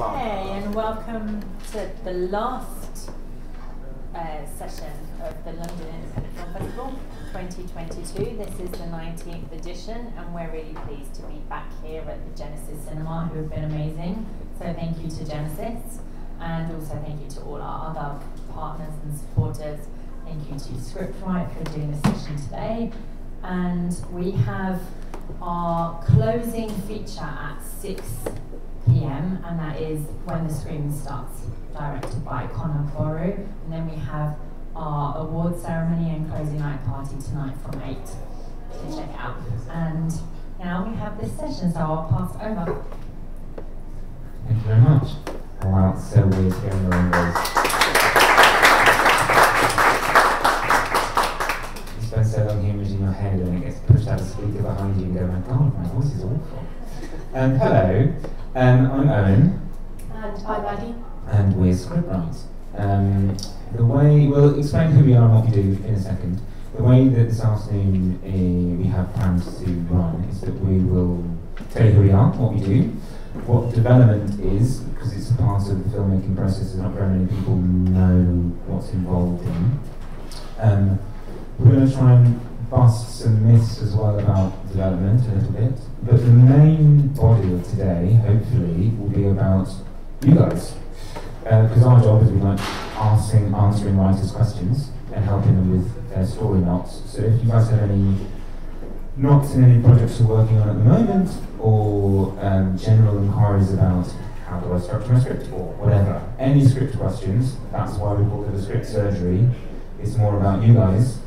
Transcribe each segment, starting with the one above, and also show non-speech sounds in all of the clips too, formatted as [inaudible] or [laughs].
Hey, and welcome to the last uh, session of the London Independent Film Festival 2022. This is the 19th edition, and we're really pleased to be back here at the Genesis Cinema, who have been amazing. So, thank you to Genesis, and also thank you to all our other partners and supporters. Thank you to ScriptWright for doing the session today. And we have our closing feature at 6 p.m. and that is when the scream starts, directed by Conor Boru. And then we have our award ceremony and closing night party tonight from 8 to check out. And now we have this session, so I'll pass over. Thank you very much. Wow, it's so weird hearing your own voice. You spend so long hearing in your head and it gets pushed out of speaker behind you and go, my god, my voice is awful. Um, hello, um, I'm Owen. And I'm Maddy. And we're ScriptWright. Um, the way, we'll explain who we are and what we do in a second. The way that this afternoon uh, we have plans to run is that we will tell you who we are, what we do, what development is, because it's a part of the filmmaking process and not very many people know what's involved in. Um, we're going to try and bust some myths as well about development a little bit. But the main body of today, hopefully, will be about you guys. Because uh, our job is we like asking, answering writers' questions and helping them with their story knots. So if you guys have any knots in any projects you're working on at the moment, or um, general inquiries about how do I structure my script, or whatever, any script questions, that's why we call it a script surgery. It's more about you guys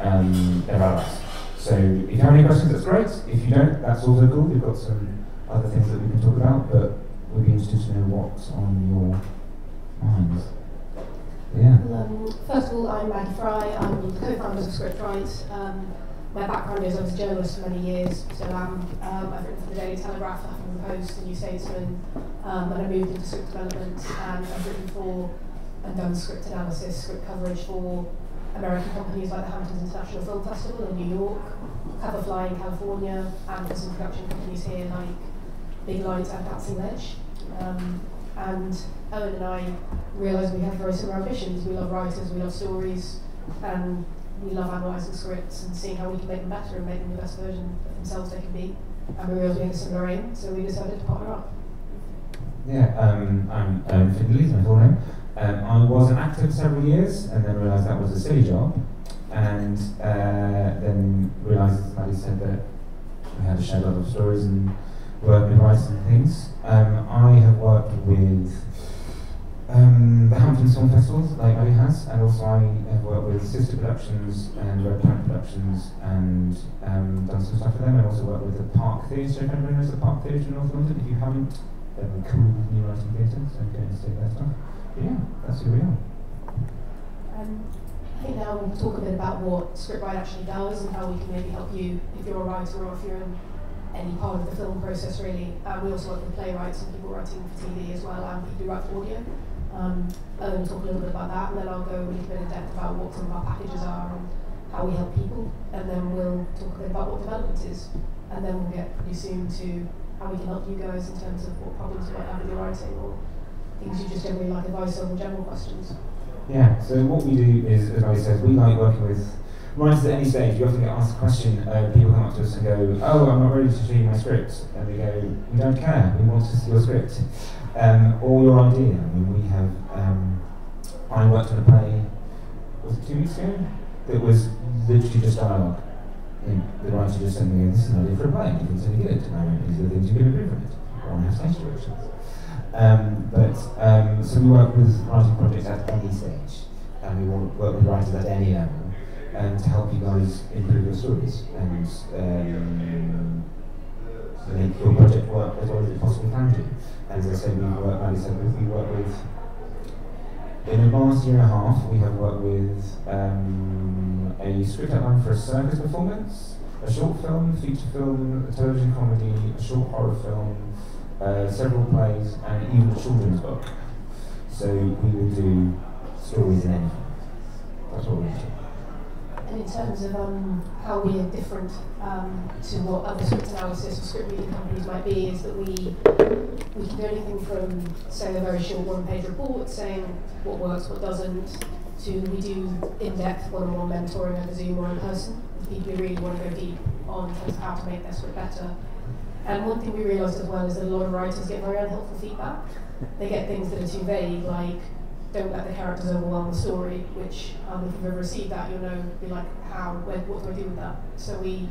um, about us. So if you have any questions, that's great. If you don't, that's also cool. We've got some other things that we can talk about, but we'd be interested to know what's on your minds. Yeah. Um, first of all, I'm Maddy Fry. I'm the co-founder of ScriptWright. Um, my background is I was a journalist for many years, so um, I've written for the Daily Telegraph, Huffington Post, the New Statesman, um, and I moved into script development, and I've written for and done script analysis, script coverage for American companies like the Hamptons International Film Festival in New York, Coverfly in California, and for some production companies here like Big Light and Dancing Ledge. Um, and Owen and I realised we have very similar ambitions. We love writers, we love stories, and we love analysing scripts and seeing how we can make them better and make them the best version of themselves they can be. And we realised we had a similar aim, so we decided to partner up. Yeah, um, I'm Owen Findley, my full name. Um, I was an actor for several years and then realised that was a silly job and uh, then realised, as Maddy said, that I had to share a lot of stories and work with writers and things. Um, I have worked with um, the Hampton Film Festival, like Maddy has, and also I have worked with Sister Productions and Red Planet Productions and um, done some stuff for them. I also worked with the Park Theatre, if anybody knows the Park Theatre in North London. If you haven't, they're a cool new writing theatre, so go and see their stuff yeah, that's who we are. Um, I think now we'll talk a bit about what ScriptWright actually does and how we can maybe help you if you're a writer or if you're in any part of the film process really. Um, we also work with playwrights and people writing for TV as well and people who write for audio. Um, and we'll talk a little bit about that and then I'll go a little bit in depth about what some of our packages are and how we help people and then we'll talk a bit about what development is and then we'll get pretty soon to how we can help you guys in terms of what problems you might have with your writing or things you just generally like advice on general questions. Yeah, so what we do is, as I said, we like working with writers at any stage. You often get asked a question, uh, people come up to us and go, oh, I'm not ready to show you my script. And we go, we don't care, we want to see your script. Um, or your idea. I mean, we have, um, I worked on a play, was it two weeks ago? That was literally just dialogue. And the writer just sent me, this is an idea for a play, you think it's any good? And I went, these are the things you can improve from it. Or I have stage directions. Um, but um, so we work with writing projects at any stage, and we want work with writers at any level, and to help you guys improve your stories and um, make your project work as well as it possibly can do. And as I said, we work, Maddie said, we work with. In the last year and a half, we have worked with um, a script outline for a circus performance, a short film, feature film, a television comedy, a short horror film, uh, several plays, and even a children's book. So we will do stories in anything. That's what we do. And in terms of um, how we are different um, to what other script analysis or script reading companies might be, is that we we can do anything from say a very short one-page report saying what works, what doesn't, to we do in-depth one-on-one mentoring over Zoom or in person with people really want to go deep on how to make their script better. And one thing we realised as well is that a lot of writers get very unhelpful feedback. They get things that are too vague, like don't let the characters overwhelm the story, which um, if you've ever received that, you'll know, be like, how, where, what do I do with that? So we,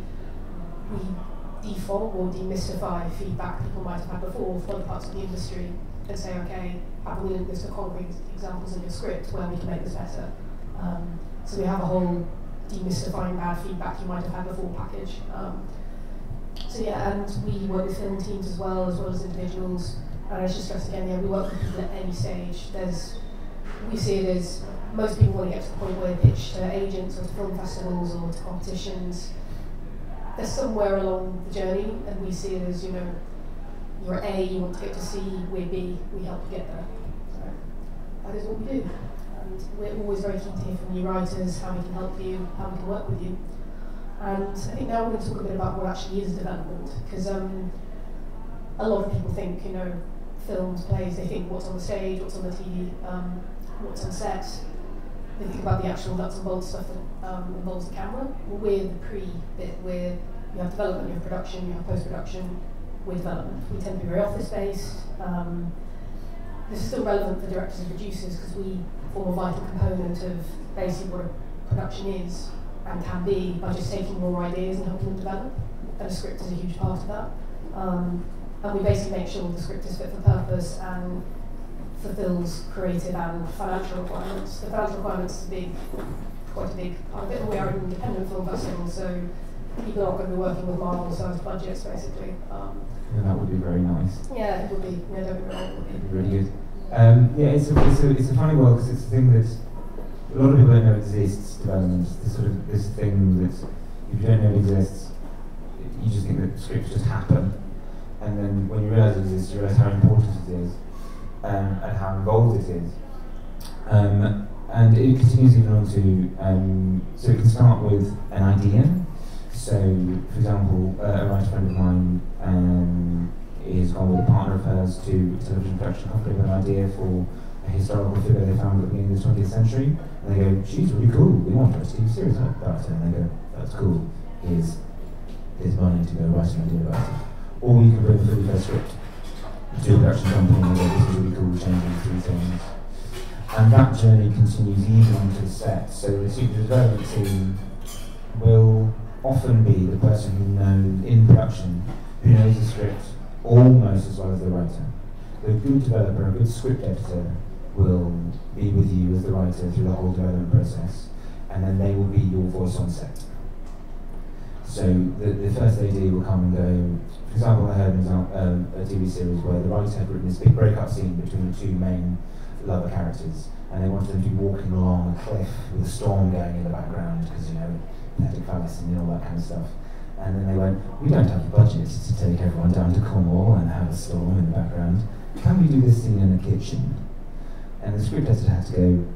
we default or demystify feedback people might have had before from other parts of the industry and say, okay, have we linked this to concrete examples in your script where we can make this better? Um, so we have a whole demystifying bad feedback you might have had before package. Um, so yeah, and we work with film teams as well, as well as individuals. And I just stress again, yeah, we work with people at any stage. There's we see it as most people want to get to the point where they pitch to agents or to film festivals or to competitions. They're somewhere along the journey, and we see it as, you know, you're A, you want to get to C, we're B, we help you get there. So that is what we do. And we're always very keen to hear from you writers, how we can help you, how we can work with you. And I think now we're going to talk a bit about what actually is development, because um, a lot of people think, you know, films, plays, they think what's on the stage, what's on the TV. Um, what's on set, they think about the actual nuts and bolts stuff that um, involves the camera. Well, we're the pre bit where you have development, you have production, you have post production, we're development. We tend to be very office based. Um, this is still relevant for directors and producers because we form a vital component of basically what a production is and can be by just taking more ideas and helping them develop. And a script is a huge part of that. Um, and we basically make sure the script is fit for purpose and fulfills creative and financial requirements. The financial requirements is a big, quite a big part of it, we are an independent film festival, so people aren't going to be working with Marvel-sized budgets, basically. Um, yeah, that would be very nice. Yeah, it would be. Yeah, don't be wrong, it would be. Really good. Um, yeah, it's a, it's, a, it's a funny world because it's a thing that a lot of people don't know it exists, development. This sort of this thing that if you don't know it exists, you just think that scripts just happen. And then when you realise it exists, you realise how important it is um, and how involved it is. Um, and it continues even on to, um, so it can start with an idea. So, for example, uh, a writer friend of mine um, is gone with a partner of hers to a television production company with an idea for a historical figure they found at the beginning of the 20th century. And they go, she's really cool, we want her to do a series about her. And they go, that's cool, here's, here's money to go write an idea about it. Or you can bring a fully first script to a production company and go, this is really cool, changing three things. And that journey continues even onto the set. So the super development team will often be the person who knows in production, who knows the script almost as well as the writer. The good developer, a good script editor, will be with you as the writer through the whole development process, and then they will be your voice on set. So the, the first AD will come and go. For example, I heard um, a TV series where the writer had written this big breakup scene between the two main lover characters, and they wanted them to be walking along a cliff with a storm going in the background because you know pathetic fallacy and all that kind of stuff. And then they went, we don't have the budget to take everyone down to Cornwall and have a storm in the background. Can we do this scene in the kitchen? And the script editor had to go,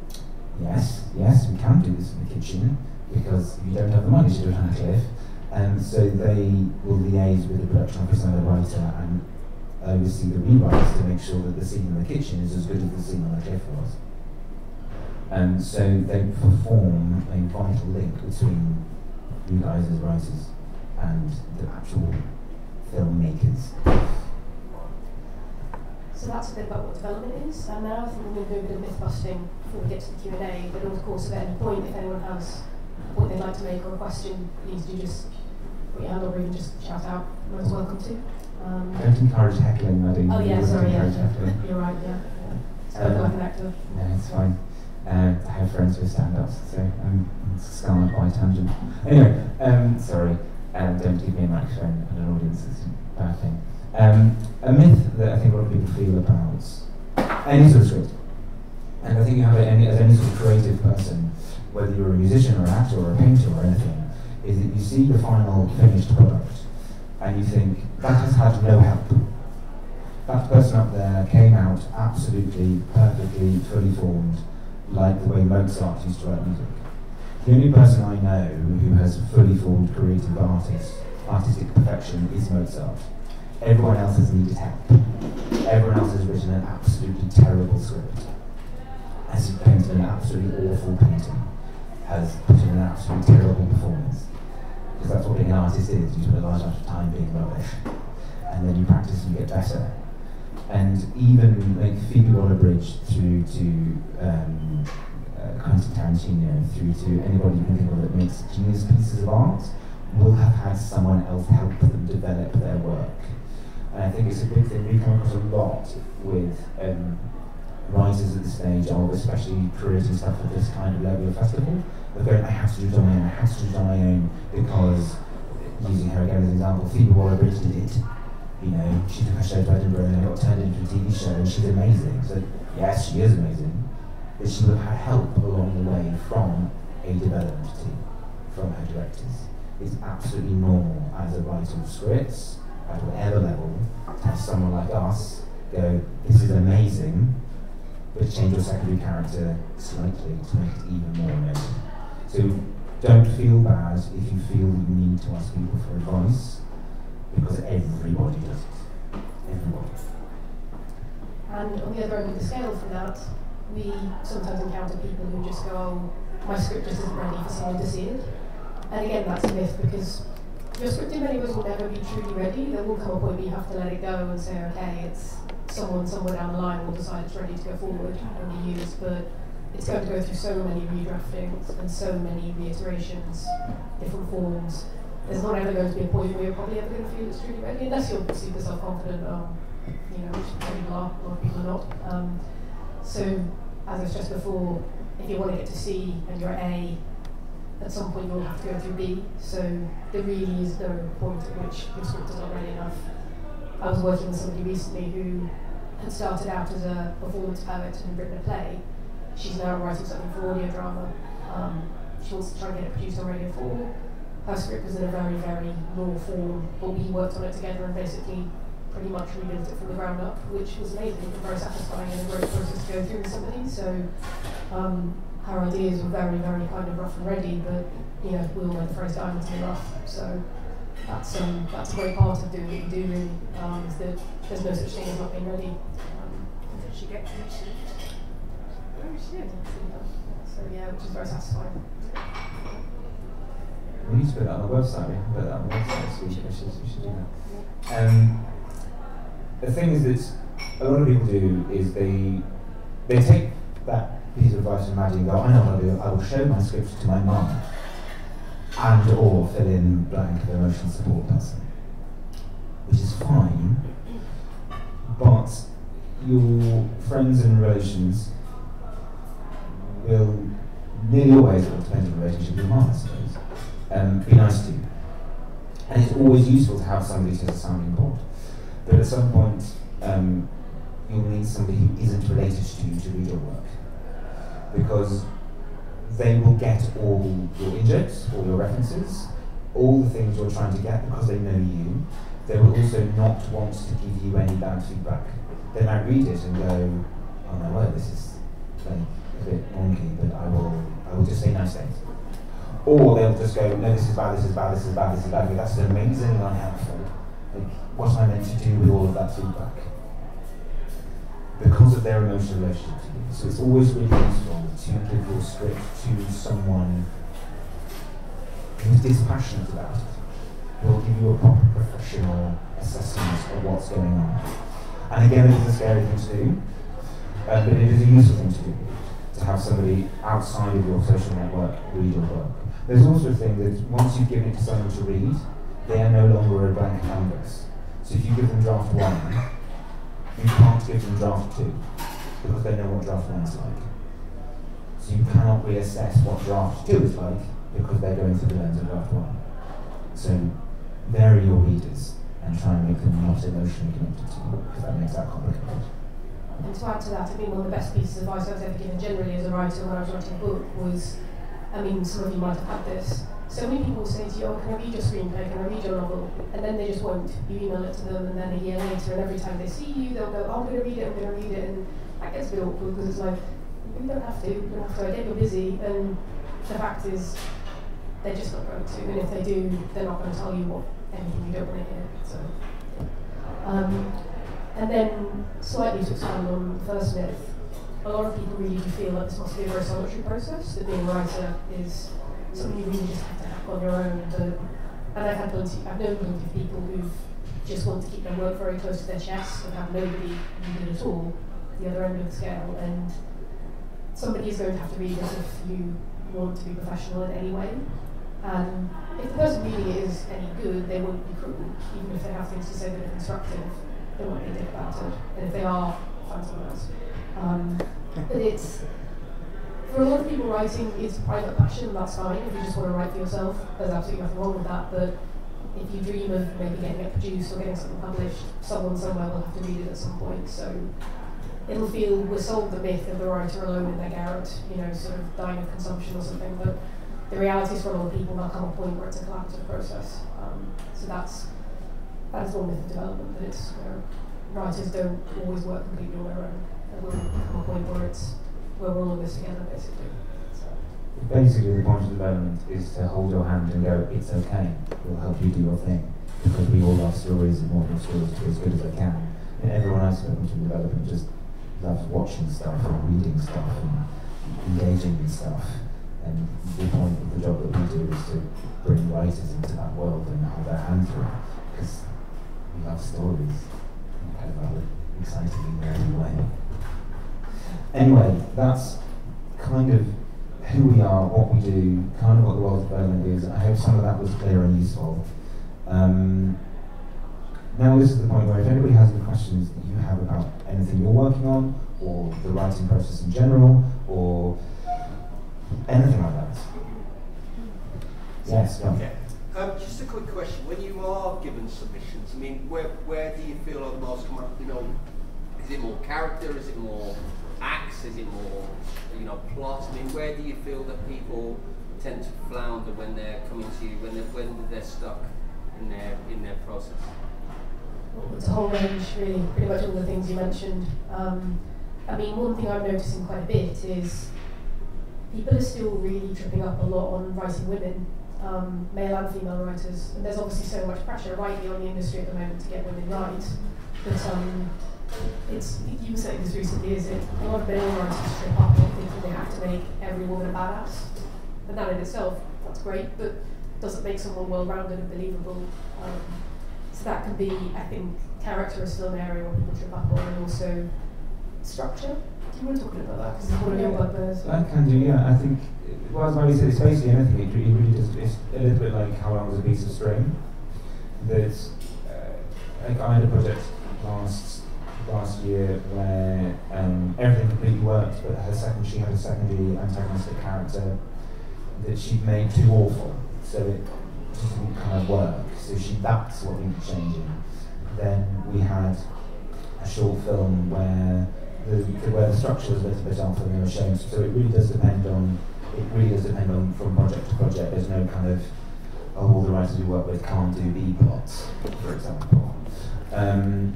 yes, yes, we can do this in the kitchen because you don't have the money to do it on a cliff. And so they will liaise with the production officer and the writer and oversee the rewrites to make sure that the scene in the kitchen is as good as the scene on the cliff was. And so they perform a vital link between you guys as writers and the actual filmmakers. So that's a bit about what development is. And now I think we're going to do a bit of myth busting before we get to the Q&A. But of course, at any point, if anyone has a point they'd like to make or a question, please do just put your hand up or even just shout out. You're welcome to. Um, Don't encourage heckling, Maddy. Oh yeah, sorry, yeah. heckling. You're right, yeah. yeah. Um, like an actor. No, it's fine. Uh, I have friends with stand-ups, so I'm scarred by a tangent. Anyway, um, sorry. Um, don't give me a microphone and an audience. It's a bad thing. Um, a myth that I think a lot of people feel about any sort of script, and I think you have it any, as any sort of creative person, whether you're a musician or an actor or a painter or anything, is that you see the final finished product and you think that has had no help. That person up there came out absolutely, perfectly, fully formed, like the way Mozart used to write music. The only person I know who has fully formed creative artist, artistic perfection is Mozart. Everyone else has needed help. Everyone else has written an absolutely terrible script, has painted an absolutely awful painting, has put in an absolutely terrible performance. Because that's what being an artist is. You spend a large amount of time being rubbish, and then you practice and you get better. And even like Phoebe Waller-Bridge through to um, uh, Quentin Tarantino, through to anybody you can think of that makes genius pieces of art, will have had someone else help them develop their work. And I think it's a big thing we come across a lot with um, writers at the stage of especially creating stuff at this kind of level of festival. They're going, I have to do Diane, I have to do Diane because, using her again as an example, Phoebe Waller-Bridge did it. You know, she took her show to Edinburgh and it got turned into a TV show and she's amazing. So, yes, she is amazing. But she will have had help along the way from a development team, from her directors. It's absolutely normal as a writer of scripts, at whatever level, to have someone like us go, this is amazing, but change your secondary character slightly to make it even more amazing. So don't feel bad if you feel you need to ask people for advice, because everybody does it. Everybody. And on the other end of the scale from that, we sometimes encounter people who just go, my script just isn't ready for someone to see it. And again, that's a myth because your script ways will never be truly ready. There will come a point where you have to let it go and say, okay, it's someone somewhere down the line will decide it's ready to go forward and be used, but it's going to go through so many redraftings and so many reiterations, different forms. There's not ever going to be a point where you're probably ever going to feel it's truly ready, unless you're super self-confident, um, you know, which people are, a lot of people are not. Um, so, as I stressed before, if you want to get to C and you're A, at some point you'll have to go through B. So there really is no point at which your script is not ready enough. I was working with somebody recently who had started out as a performance poet and written a play. She's now writing something for audio drama. Um, she wants to try and get it produced on Radio 4. Her script was in a very, very raw form, but we worked on it together and basically pretty much rebuilt it from the ground up, which was amazing and very satisfying and a great process to go through with somebody. So um, her ideas were very, very kind of rough and ready, but you know, we all know the phrase diamonds in the rough. So that's um, that's a great part of doing what you do really, um, is that there's no such thing as not being ready. Um, until she gets it. Oh, she did. So yeah, which is very satisfying. We need to put that on the website. We can put that on the website. So we should, we should, we should do that. Um, the thing is that a lot of people do is they they take that piece of advice from Maddy and go, I know what I'll do. I will show my script to my mum and or fill in blank of emotional support person, which is fine. But your friends and relations will nearly always, well, depending on the relationship with mum, I suppose, um, be nice to you. And it's always useful to have somebody as a sounding board. But at some point, um, you'll need somebody who isn't related to you to read your work. Because they will get all your injects, all your references, all the things you're trying to get because they know you. They will also not want to give you any bad feedback. They might read it and go, oh no, well, this is like a bit wonky, but I will, I will just say nice things. Or they'll just go, no, this is bad, this is bad, this is bad, this is bad. That's amazingly unhelpful. Like, what am I meant to do with all of that feedback? Because of their emotional relationship to you. So it's always really useful to give your script to someone who's dispassionate about it, will give you a proper professional assessment of what's going on. And again, it is a scary thing to do, uh, but it is a useful thing to do, to have somebody outside of your social network read your work. There's also a thing that once you've given it to someone to read, they are no longer a blank canvas. So if you give them draft one, you can't give them draft two because they know what draft one is like. So you cannot reassess what draft two is like because they're going through the lens of draft one. So vary your readers and try and make them not emotionally connected to you because that makes that complicated. And to add to that, I think one of the best pieces of advice I was ever given generally as a writer when I was writing a book was, I mean, some of you might have had this, so many people say to you, oh, can I read your screenplay, can I read your novel? And then they just won't. You email it to them, and then a year later, and every time they see you, they'll go, oh, I'm going to read it, I'm going to read it. And that gets a bit awkward because it's like, you don't have to, you don't have to. I get you're busy, and the fact is, they're just not going to, and if they do, they're not going to tell you what anything you don't want to hear. So, um, and then slightly to expand on the first myth, a lot of people really do feel that this must be a very solitary process. That being a writer is something you really just on your own. And, and I've had plenty, I've known plenty of people who've just want to keep their work very close to their chest and have nobody it at all, the other end of the scale. And somebody is going to have to read it if you want to be professional in any way. And if the person reading it is any good, they won't be cruel, even if they have things to say that are constructive. They won't be dick about it. And if they are, find someone else. Um, but it's for a lot of people, writing is private passion. That's fine. If you just want to write for yourself, there's absolutely nothing wrong with that. But if you dream of maybe getting it produced or getting something published, someone somewhere will have to read it at some point. So it'll feel we're sold the myth of the writer alone in their garret, you know, sort of dying of consumption or something. But the reality is for a lot of people, there'll come a point where it's a collaborative process. Um, so that's that is one myth of development that it's where writers don't always work completely on their own. There will come a point where it's where we're all in this together, basically. So. Basically, the point of development is to hold your hand and go, it's okay, we'll help you do your thing. Because we all love stories and want your stories to be as good as they can. And everyone I've spoken to in development just loves watching stuff and reading stuff and engaging with stuff. And the point of the job that we do is to bring writers into that world and hold their hand through it. Because we love stories in kind of an excitingly nerdy way. Anyway, that's kind of who we are, what we do, kind of what the world of development is. I hope some of that was clear and useful. Um, now this is the point where if anybody has any questions that you have about anything you're working on, or the writing process in general, or anything like that. Yes, go Okay. Um, just a quick question. When you are given submissions, I mean, where, where do you feel are the most, you know, is it more character, is it more acts, is it more, you know, plot? I mean, where do you feel that people tend to flounder when they're coming to you, when they're, when they're stuck in their, in their process? It's a whole range, really, pretty much all the things you mentioned. Um, I mean, one thing I'm noticing quite a bit is people are still really tripping up a lot on writing women, um, male and female writers. And there's obviously so much pressure, rightly, on the industry at the moment to get women right. But um, it's you were saying this recently, is it? A lot of male writers trip up on thinking they have to make every woman a badass. And that in itself, that's great, but doesn't make someone well-rounded and believable. Um, so that can be, I think, character is still an area where people trip up on, and also structure. Do you want to talk a bit about that? Because it's one of your. I can do, yeah. I think, well, as Marie said, it's basically anything. It really, does, it's a little bit like how long is a piece of string. There's, uh, like I had a project last last year where um, everything completely worked, but her second, she had a secondary antagonistic character that she'd made too awful, so it didn't kind of work. So she, that's what needed changing. Then we had a short film where the, where the structure was a little bit off and they were showing. So it really does depend on it really does depend on from project to project. There's no kind of oh, all the writers we work with can't do B plots, for example. Um,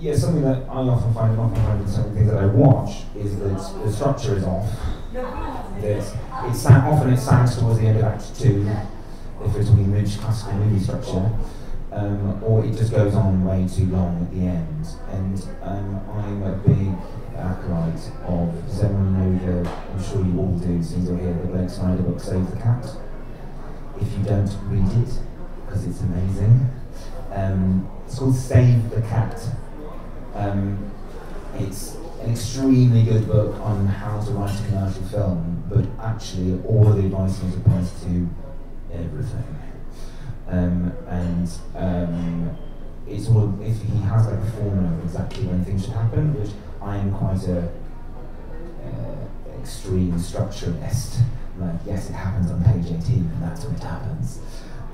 yeah, something that I often find, often find in some things that I watch, is that the structure is off. That it's often it sags towards the end of Act Two, if we're talking rich classical movie structure, um, or it just goes on way too long at the end. And um, I'm a big acolyte of, does everyone know the, I'm sure you all do, since you're here, the Blake Snyder book Save the Cat? If you don't read it, because it's amazing. Um, it's called Save the Cat. Um, it's an extremely good book on how to write a commercial film, but actually all of the advice is applies to everything. Um, and um, it's all if he has like a formula of exactly when things should happen, which I am quite a uh, extreme structuralist. Like yes, it happens on page 18, and that's when it happens.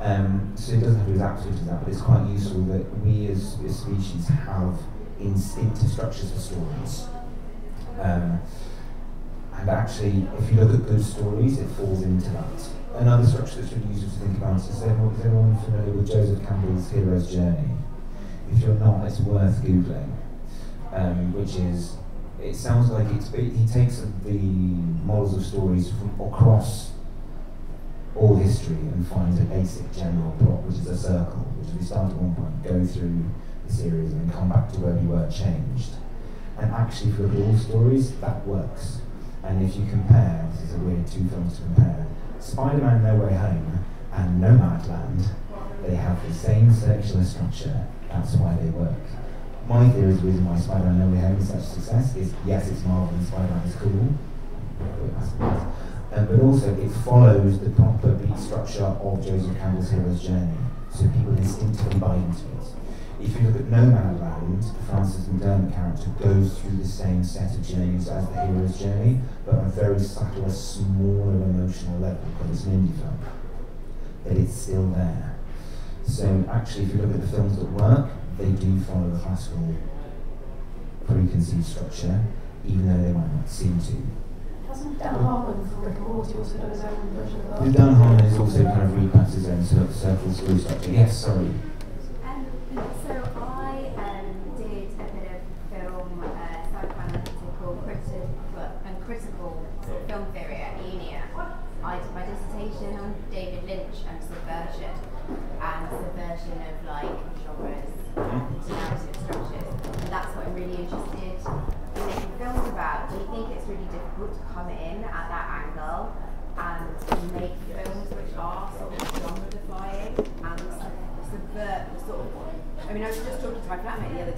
Um, so it doesn't have to be absolutely that, but it's quite useful that we as a species have instinctive structures of stories. Um, and actually, if you look at good stories, it falls into that. Another structure that's really useful to think about is everyone, is everyone familiar with Joseph Campbell's Hero's Journey? If you're not, it's worth Googling, um, which is it sounds like it's, he takes the models of stories from across all history and finds a basic general plot, which is a circle, which we start at one point, go through series and come back to where you were changed. And actually, for all stories, that works. And if you compare, this is a weird two films to compare, Spider-Man No Way Home and Nomadland, they have the same circular structure. That's why they work. My theory is the reason why Spider-Man No Way Home is such success is yes, it's Marvel and Spider-Man is cool, um, but also it follows the proper beat structure of Joseph Campbell's hero's journey, so people instinctively buy into it. If you look at Nomadland, Frances McDormand character goes through the same set of journeys as the hero's journey, but on a very subtler, smaller emotional level, because it's an indie film. But it's still there. So actually, if you look at the films that work, they do follow the classical preconceived structure, even though they might not seem to. Hasn't Dan Harmon from Rick and Morty also done his own version of that? Dan Harmon has also kind of repacked his own circle screw structure. Yes, sorry.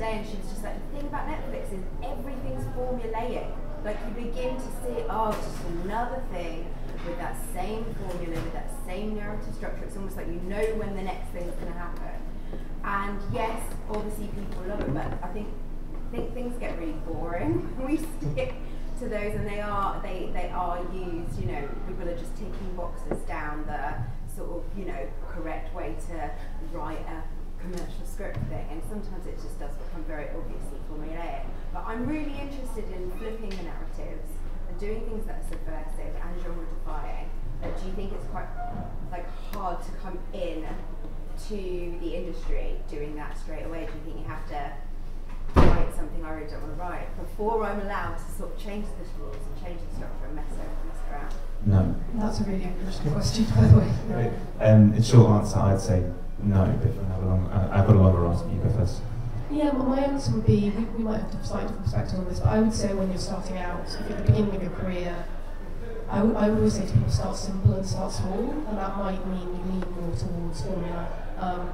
Like the thing about Netflix is everything's formulaic. Like you begin to see, oh, just another thing with that same formula, with that same narrative structure. It's almost like you know when the next thing's going to happen. And yes, obviously people love it, but I think think things get really boring. [laughs] we stick to those, and they are they they are used. You know, people are just ticking boxes down the sort of you know correct way to write a commercial script thing, and sometimes it just does become very obviously formulaic. But I'm really interested in flipping the narratives and doing things that are subversive and genre defying. But do you think it's quite like hard to come in to the industry doing that straight away? Do you think you have to write something I really don't want to write before I'm allowed to sort of change the rules and change the structure and mess, mess around? No. That's a really interesting question, by the way. Right. Um, in short answer, I'd say no, but I've got a longer answer. You go first. Yeah, well, my answer would be we, we might have to slightly different perspective on this, but I would say when you're starting out, if you're at the beginning of your career, I, w- I would always say to people start simple and start small, and that might mean you lean more towards formula. Um,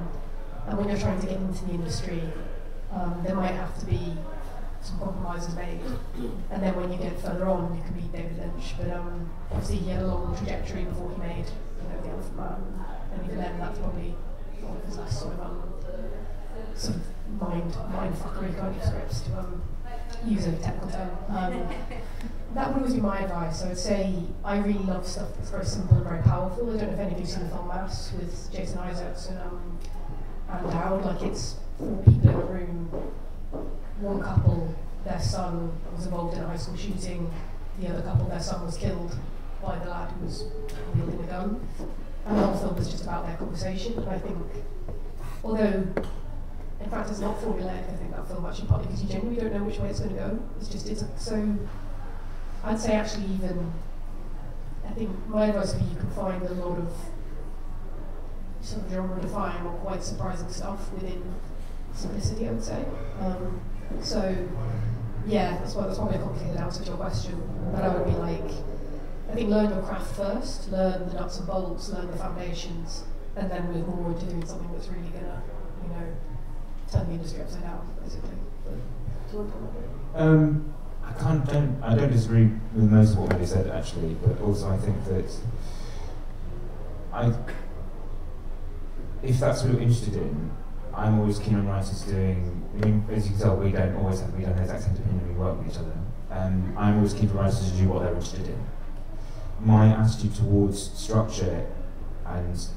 and when you're trying to get into the industry, um, there might have to be some compromises made. And then when you get further on, you can be David Lynch. But um, obviously, he had a long trajectory before he made you know, The Elephant Man, and even then, that's probably his last sort of um, sort of mind mind fuckery kind of scripts to um, use a technical term. Um, that would always be my advice. I would say I really love stuff that's very simple and very powerful. I don't know if any of you've seen the film Mass with Jason Isaacs and um, Ann Dowd. Like it's four people in a room, one couple, their son was involved in a high school shooting. The other couple, their son was killed by the lad who was wielding a gun. And the whole film was just about their conversation. And I think, although in fact it's not formulaic, I think that film actually partly because you genuinely don't know which way it's going to go. It's just it's so. I'd say actually even. I think my advice would be you can find a lot of sort of genre defying or quite surprising stuff within simplicity. I would say. Um, so yeah, that's, why, that's probably a complicated answer to your question. But I would be like, I think learn your craft first, learn the nuts and bolts, learn the foundations, and then move more into doing something that's really gonna, you know, turn the industry upside down, basically. Um, I can't don't I don't disagree with most of what Maddy said actually, but also I think that I if that's what you're interested in, I'm always keen on writers doing. I mean, as you can tell, we don't always have we don't have the exact same opinion. We work with each other. Um, I'm always keen for writers to do what they're interested in. My attitude towards structure and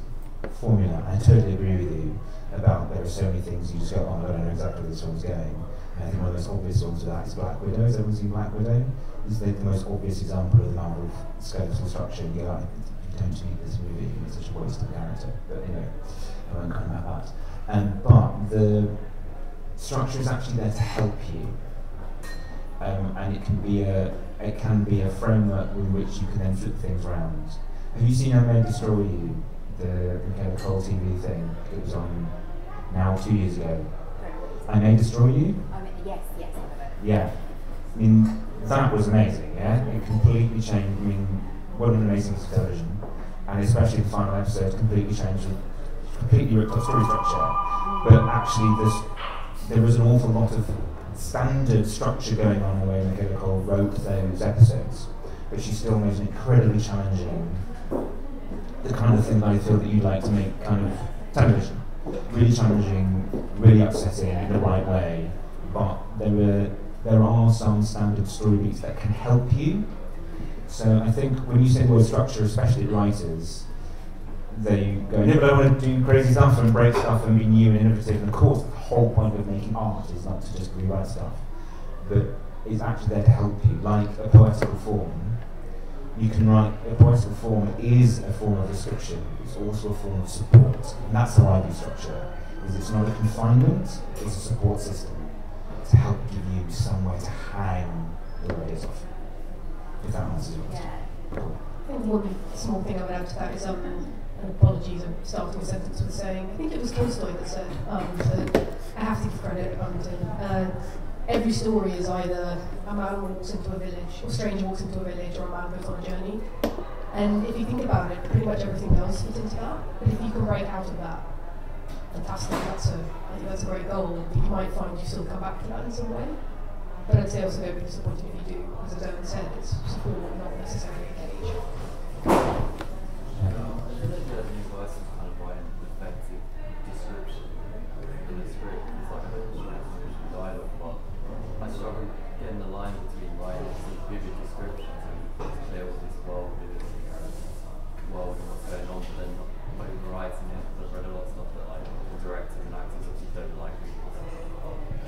formula, I totally agree with you about there are so many things you just go, oh, I don't know exactly where this one's going. And I think one of the most obvious ones of that is Black Widow. Has everyone seen Black Widow? It's the, most obvious example of the scopes and structure. And you go, you don't need this movie, it's such a waste of character. But know, I won't comment about that. Um, but the structure is actually there to help you. um, and it can be a it can be a framework with which you can then flip things around. Have you seen I May Destroy You, the Michaela Coel TV thing? It was on now two years ago. I May Destroy You. I mean, yes, yes. Yeah, I mean that was amazing. Yeah, it completely changed. I mean, what an amazing television, and especially the final episode completely changed, completely ripped up story structure. But actually, there's there was an awful lot of standard structure going on in the way Michaela Coel wrote those episodes, but she still made incredibly challenging. The kind of thing that I feel that you like to make kind of television. Really challenging, really upsetting in the right way, but there were there are some standard story beats that can help you. So I think when you say the word structure, especially writers, they go, yeah, but I want to do crazy stuff and break stuff and be new and innovative. And of course, whole point of making art is not to just rewrite stuff, but it's actually there to help you, like a poetical form. You can write, a poetical form is a form of description, it's also a form of support. And that's I do structure, is it's not a confinement, it's a support system to help give you somewhere to hang your ideas off. If that answers your question. Yeah. Cool. One small thing I would add to that is um, apologies, I'm starting a sentence with saying, I think it was Tolstoy that said, um, that I have to give credit, um, to, uh, every story is either a man walks into a village, or a stranger walks into a village, or a man goes on a journey. And if you think about it, pretty much everything else fits into that. But if you can break out of that, fantastic, that's a, I think that's a great goal. But you might find you still come back to that in some way. But I'd say also don't be disappointed if you do, because as Owen said, it's support, not necessarily. I struggle getting the line between writing some vivid descriptions and it's clear what this world is, world and what's going on, but then not overwriting it. I've read a lot of stuff that like the directors and actors obviously don't like because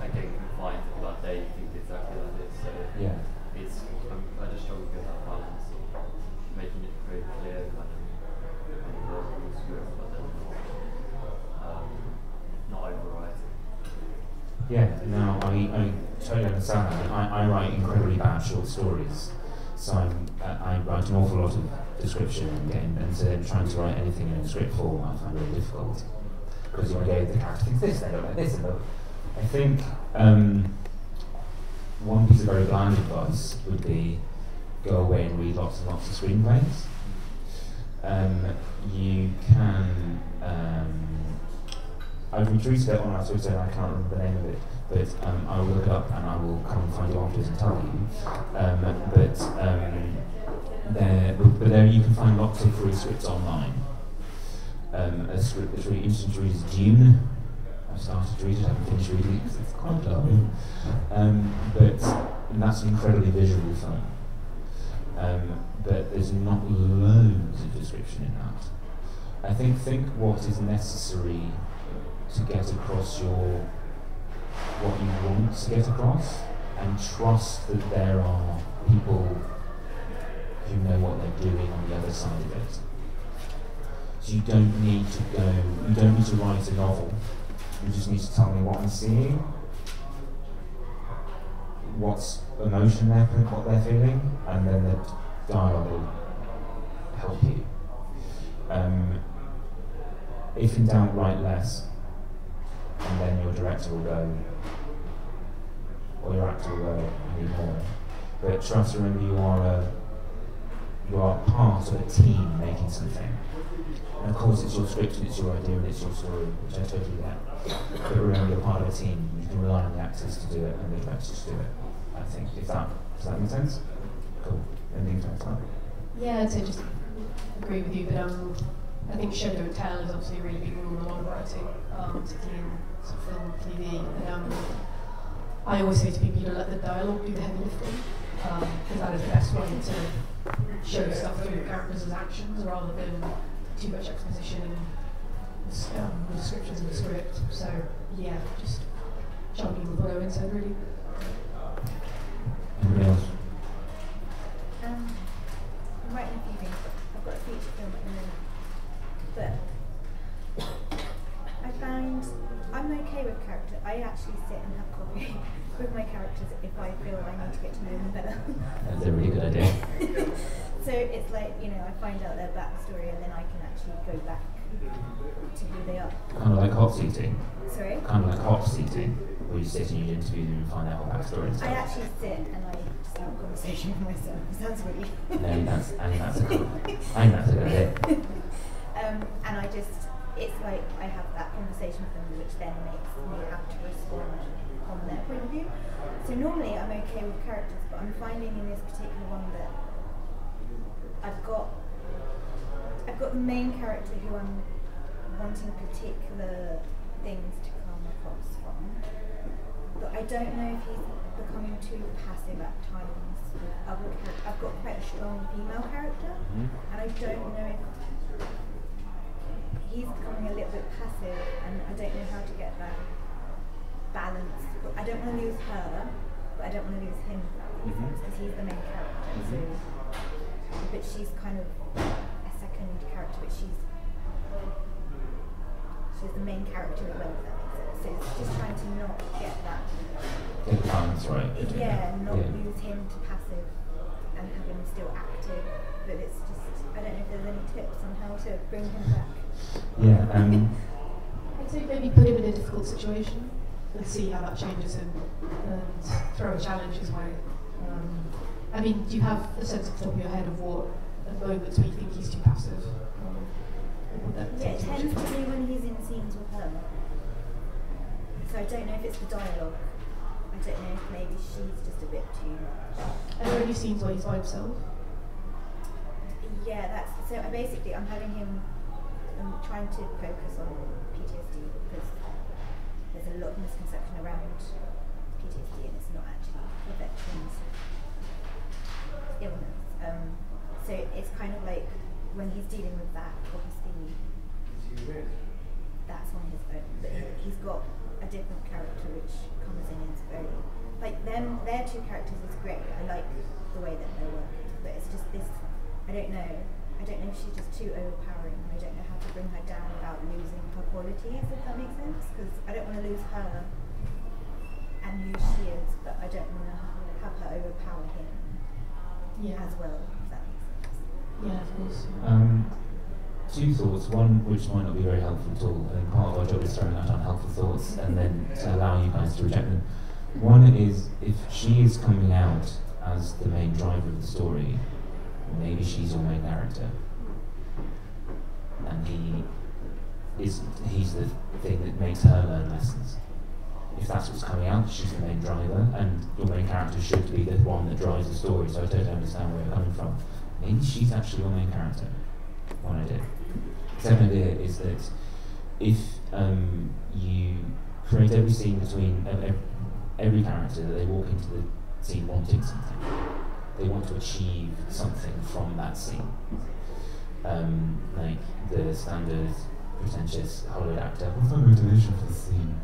I get confined to that they think exactly like this. So Yeah. it's um, I just struggle with that balance of making it very clear kind of kind of work in the script, but then um, not overwriting. Yeah, no, I, totally understand that. I, I write incredibly bad short stories, so uh, I write an awful lot of description and, and so trying to write anything in a script form I find really difficult. Because you want to go, the character thinks this, they don't like this, and look. I think um, one piece of very bland advice would be go away and read lots and lots of screenplays. Um, you can um, I've it on our Twitter and I can't remember the name of it, but um, I will look up and I will come and find you afterwards and tell you. Um, but um, there, but there you can find lots of free scripts online. Um, a script that's really interesting to read is Dune. I've started to read it, I haven't finished reading it because it's quite long. Um, but that's an incredibly visual film. Um, but there's not loads of description in that. I think think what is necessary to get across your what you want to get across and trust that there are people who know what they're doing on the other side of it. So you don't need to go you don't need to write a novel. You just need to tell me what I'm seeing, what's emotion they're what they're feeling, and then the dialogue will help you. Um, if in doubt, write less director will go, or your actor will go, anymore. But trust, remember, you are a, you are part of a team making something. And of course, it's your script and it's your idea and it's your story, which I totally get. But remember, you're part of a team. You can rely on the actors to do it and the directors to do it. I think. If that does that make sense? Cool. Anything to add to? Yeah, say just agree with you, but um, I think show don't tell is obviously a really big rule in a lot of writing, um, particularly in sort of film, TV. And um, I always say to people, you know, let the dialogue do the heavy lifting, because that is the best way to show stuff through your characters as actions rather than too much exposition and um, descriptions in the script. So yeah, just jumping with what Owen said, really. Anybody else? Um, I'm writing a few things. I've got a feature film at the minute. But I found I'm okay with character. I actually sit and have coffee [laughs] with my characters if I feel I need to get to know them better. That's a really good idea. [laughs] so it's like, you know, I find out their backstory and then I can actually go back to who they are. Kind of like hot seating. Sorry? Kind of like hot seating, where you sit and you interview them and find out what backstory and I actually sit and I just have a conversation with myself. [laughs] Sounds really. No, that's, I think that's a cool, I think that's a good idea. um, and I just, it's like I have that conversation with them, which then makes me have to respond on their point of view. So normally I'm okay with characters, but I'm finding in this particular one that I've got, I've got the main character who I'm wanting particular things to come across from, but I don't know if he's becoming too passive at times with other characters. I've got quite a strong female character, Mhm. and I don't know if he's becoming a little bit passive, and I don't know how to get that balance. I don't want to lose her, but I don't want to lose him Mhm. because he's the main character. So, but she's kind of a second character, but she's she's the main character as well. If that makes sense. So it's just trying to not get that. The balance right. Yeah, not Yeah. lose him to passive and have him still active. But it's just I don't know if there's any tips on how to bring him back. Yeah, um, I'd say maybe put him in a difficult situation and see how that changes him and throw a challenge his way. Um, I mean, do you have a sense off the top of your head of what at moments where you think he's too passive? Um, or would that Yeah, it tends to be when he's in scenes with her. So I don't know if it's the dialogue. I don't know if maybe she's just a bit too much. Are there any scenes where he's by himself? Yeah, that's so. I basically, I'm having him. I'm trying to focus on PTSD because there's a lot of misconception around PTSD, and it's not actually a veteran's illness. Um, so it's kind of like when he's dealing with that, obviously that's on his own. But he, he's got a different character which comes in and is very like them. Their two characters is great. I like the way that they're working, but it's just this. I don't know. I don't know if she's just too overpowering. I don't know how to bring her down without losing her qualities. If that makes sense, because I don't want to lose her and who she is, but I don't want to have her overpower him Yeah. as well. If that makes sense. Yeah, of course. um, two thoughts. One, which might not be very helpful at all. I think part of our job is throwing out unhelpful thoughts and then to allow you guys to reject them. One is if she is coming out as the main driver of the story, maybe she's your main character, and he is he's the thing that makes her learn lessons. If that's what's coming out, she's the main driver, and your main character should be the one that drives the story. So I totally understand where you're coming from. Maybe she's actually your main character. One idea. Second idea is that if um, you create every scene between ev- every character that they walk into the scene wanting something, they want to achieve something from that scene. Um, like the standard pretentious Hollywood actor, what's my motivation for the scene?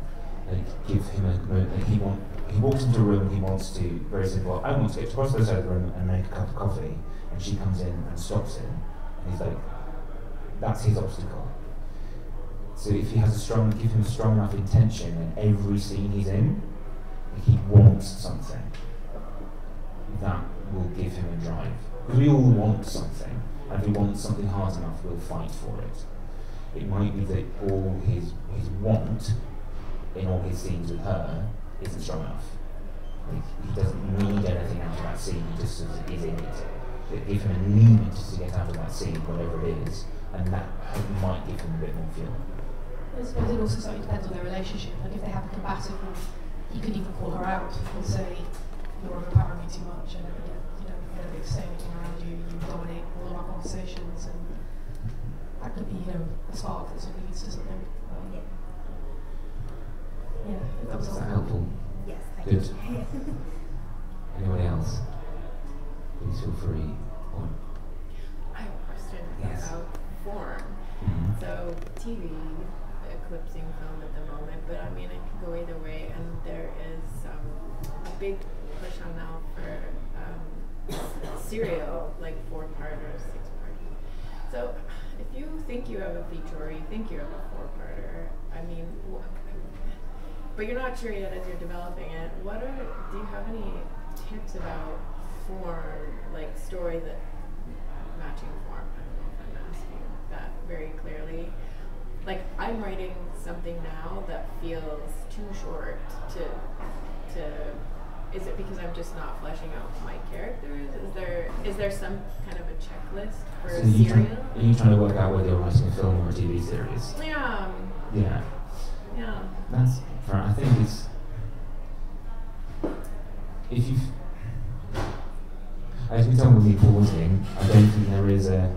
Like give him a like he want he walks into a room he wants to very simple. I want to get across the other side of the room and make a cup of coffee, and she comes in and stops him, and he's like, that's his obstacle. So if he has a strong, give him a strong enough intention in every scene he's in, he wants something, that will give him a drive. Because we all want something, and if we want something hard enough, we'll fight for it. It might be that all his his want in all his scenes with her isn't strong enough. Like, he doesn't need anything out of that scene, he just is in it. It give him a need to get out of that scene, whatever it is, and that might give him a bit more fuel. I suppose it also slightly depends on their relationship. Like if they have a combative one, he could even call her out and say, "You're overpowering me too much," and you know, you know, I don't get to say anything around you. You dominate all of our conversations, and that could be, you know, a spark that sort of leads to something. Um, Yeah. yeah, that was Is that helpful. helpful? Yes. Thank Good. you. [laughs] Anybody else? Please feel free. Or, I have a question Yes. about form. Mhm. So TV, eclipsing film at the moment, but I mean it could go either way. And there is um, a big push on now for serial, like four part or six part. So if you think you have a feature or you think you have a four parter, I mean, but you're not sure yet as you're developing it. What are do you have any tips about form, like story that matching form. I don't know if I'm asking that very clearly. Like I'm writing something now that feels too short to to is it because I'm just not fleshing out my characters? Is there is there some kind of a checklist for So a you serial? try, are you trying to work out whether you're writing a film or a TV series? Yeah, Yeah, yeah. that's. I think it's if you. As you told me pausing, I don't think there is a,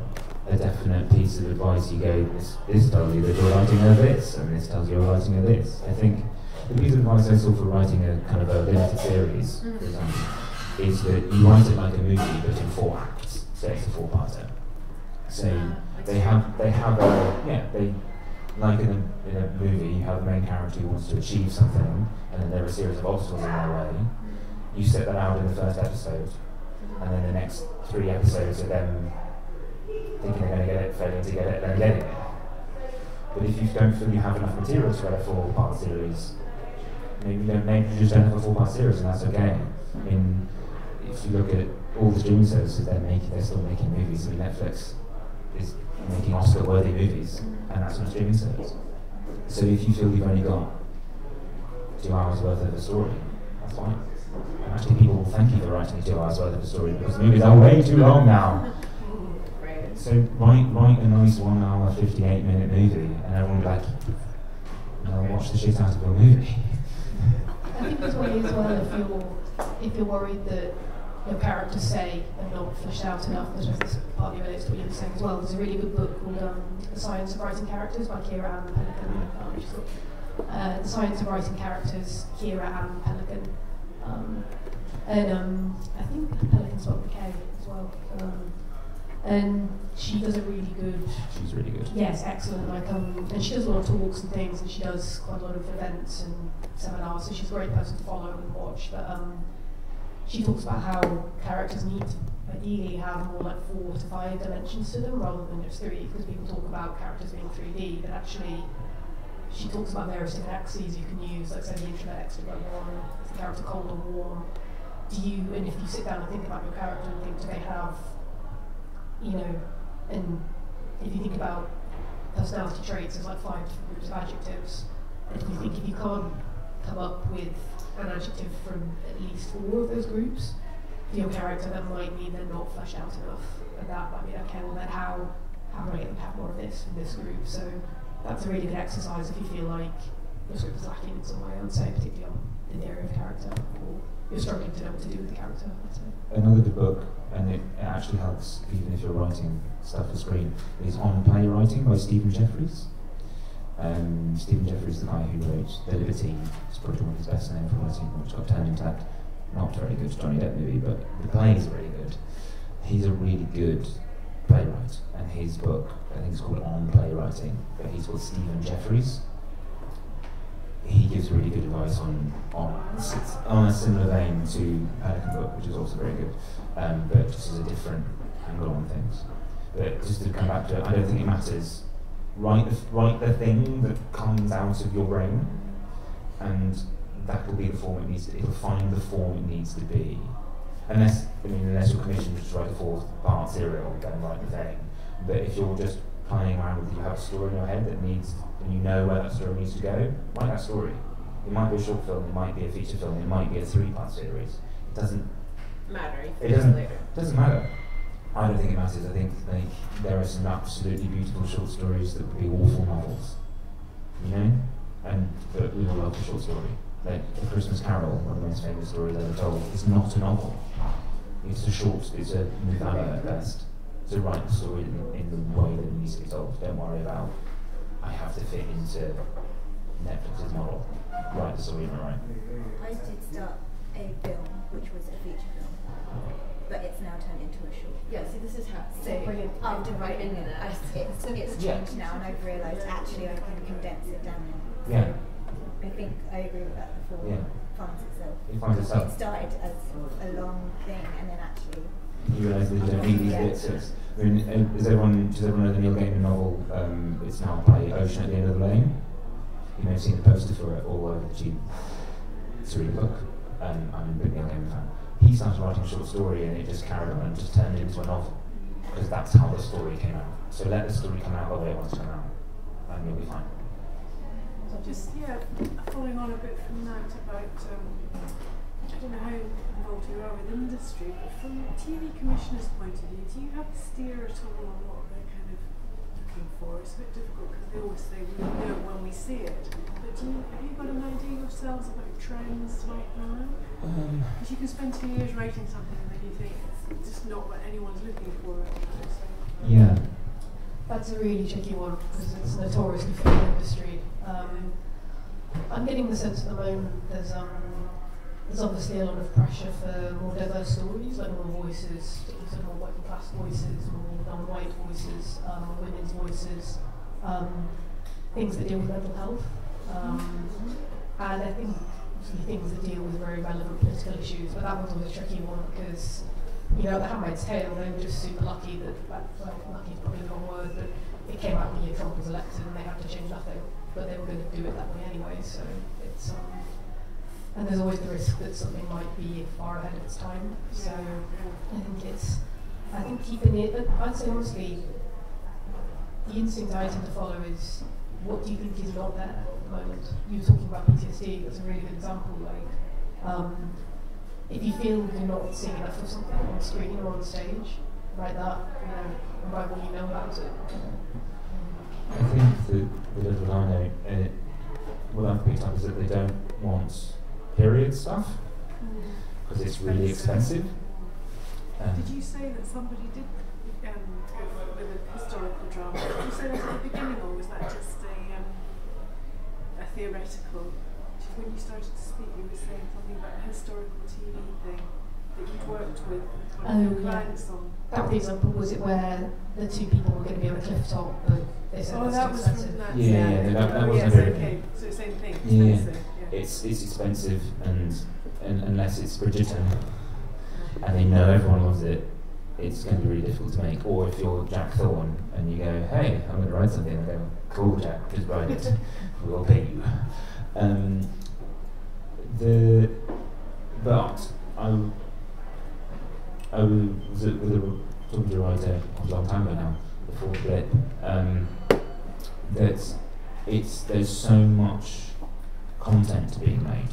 a definite piece of advice you go. This this tells you that you're writing a this, and this tells you you're writing a this. I think the reason why it's saw for writing a kind of a limited series, mm. for example, um, is that you write it like a movie, but in four acts. So it's a four-parter. So they have they have a yeah they like in a, in a movie you have a main character who wants to achieve something and then there are a series of obstacles in their way. You set that out in the first episode, and then the next three episodes are them thinking they're going to get it, failing to get it, and then getting it. But if you don't feel you have enough material to write a four-part series, maybe you just don't have a four-part series, and that's okay. I mean, if you look at all the streaming services, they're making, they're still making movies. I mean, Netflix is making Oscar-worthy movies, and that's on a streaming service. So if you feel you've only got two hours worth of a story, that's fine. And actually, people will thank you for writing two hours worth of a story because movies are way too long now. So write write a nice one hour, fifty eight minute movie, and everyone will be like, "No, watch the shit out of your movie." I think there's way as well if you're if you're worried that your characters say and not fleshed out enough, which is partly related to what you were saying as well. There's a really good book called um, The Science of Writing Characters by Kira-Anne Pelican, um, which is called uh, The Science of Writing Characters, Kira-Anne Pelican. Um, and um, I think Pelican's spelled with K as well. And she does a really good She's really good. Yes, excellent. Like, um, and she does a lot of talks and things, and she does quite a lot of events and seminars. So she's a great person to follow and watch. But um, she talks about how characters need to ideally have more like four to five dimensions to them rather than just three. Because people talk about characters being 3D, but actually, she talks about various different axes you can use. Like, say the introvert would be is the character cold or warm? Do you, and if you sit down and think about your character and think, do they have, you know, and if you think about personality traits, there's like five groups of adjectives. And if you think if you can't come up with an adjective from at least four of those groups for your character, that might mean they're not fleshed out enough. And that might be okay, well then how how do I get have more of this in this group? So that's a really good exercise if you feel like your script is lacking in some way, I would say, particularly on the area of character, or you're struggling to know what to do with the character, I'd say. Another good book, and it, actually helps even if you're writing stuff for screen, is On Playwriting by Stephen Jeffreys. Um, Stephen Jeffreys is the guy who wrote The Libertine. It's probably one of his best known for writing, which got turned into that not very good Johnny Depp movie, but the play is really good. He's a really good playwright, and his book, I think it's called On Playwriting, but he's called Stephen Jeffreys. He gives really good advice on on on a similar vein to Pelican book, which is also very good, um, but just as a different angle on things. But just to come back to it, I don't think it matters. Write the, write the thing that comes out of your brain, and that will be the form it needs. To, it'll find the form it needs to be. Unless I mean, unless you're commissioned to write a four-part serial, then write the thing. But if you're just playing around with, you have a story in your head that needs, and you know where that story needs to go, write that story. It might be a short film, it might be a feature film, it might be a three-part series. It doesn't Matter. It doesn't, later. doesn't matter. I don't think it matters. I think like there are some absolutely beautiful short stories that would be awful novels. You know? And but we all love a short story. Like A Christmas Carol, one of the most famous stories ever told, is not a novel. It's a short it's a novella at best. So write the story in, in the way that it needs to be told. Don't worry about I have to fit into Netflix's model. Right, the story in the right. I did start a film which was a feature film, but it's now turned into a short. Yeah, see, this is how. So after writing it, I, it's, it's Yeah. changed now, and I've realised actually I can condense it down. So Yeah. I think I agree with that before. Yeah. Finds itself. It finds itself. It started as a long thing, and then actually. you realise that you don't need these Yeah. bits. Everyone does everyone know the Neil Gaiman novel? Um, it's now by Ocean at the End of the Lane. You may have seen the poster for it all over the tube. It's a really book. Um, I'm a big Neil Gaiman fan. he started writing a short story and it just carried on and just turned into a novel because that's how the story came out. So let the story come out the way it wants to come out, and you'll be fine. Just yeah, following on a bit from that about um, I don't know how involved you are with industry, but from a TV commissioner's point of view, do you have a steer at all on what they're kind of looking for? It's a bit difficult because they always say we know when we see it. But do you, have you got an idea yourselves about trends right now? Um, Because you can spend two years writing something and then you think it's just not what anyone's looking for right now. So. yeah. That's a really tricky one because it's notoriously for the industry. Um, I'm getting the sense at the moment there's um, there's obviously a lot of pressure for more diverse stories, like more voices, more working class voices, more non-white voices, um, women's voices, um, things that deal with mental health, um, and I think things that deal with very relevant political issues. But that one's always a tricky one because you know, The Handmaid's Tale, they were just super lucky that, well, lucky is probably the wrong word, but it came out the year Trump was elected and they had to change nothing. But they were going to do it that way anyway, so it's, um, and there's always the risk that something might be far ahead of its time. So I think it's, I think keeping it, I'd say honestly, the instinct I tend to follow is what do you think is not there at the moment? You were talking about PTSD, that's a really good example. Like, um, if you feel you're not seeing enough of something on screen or on stage, write that, you know, and write what you know about it. I think the, the little know, uh, what I've picked up is that they don't want period stuff because it's really expensive. Um, Did you say that somebody did um, go with a historical drama? Did you say that at the beginning, or was that just a, um, a theoretical? Just when you started to speak, you were saying something about a historical TV thing that you'd worked with one of your Oh, yeah. clients on. That was the example, was it where the two people were going to be on a cliff top, but they said Oh, that's that too was expensive? from that. Yeah, same yeah, that- that oh, wasn't yes, very- okay. So same thing. Expensive. Yeah. It's it's expensive and, and unless it's Bridgerton and they know everyone loves it, it's going to be really difficult to make. Or if you're Jack Thorne and you go, hey, I'm going to write something, they go, cool, Jack, just write it. [laughs] we'll pay you. Um, the but I I was with a talking to a writer a long time ago now, before Blip, um, that it's there's so much content being made,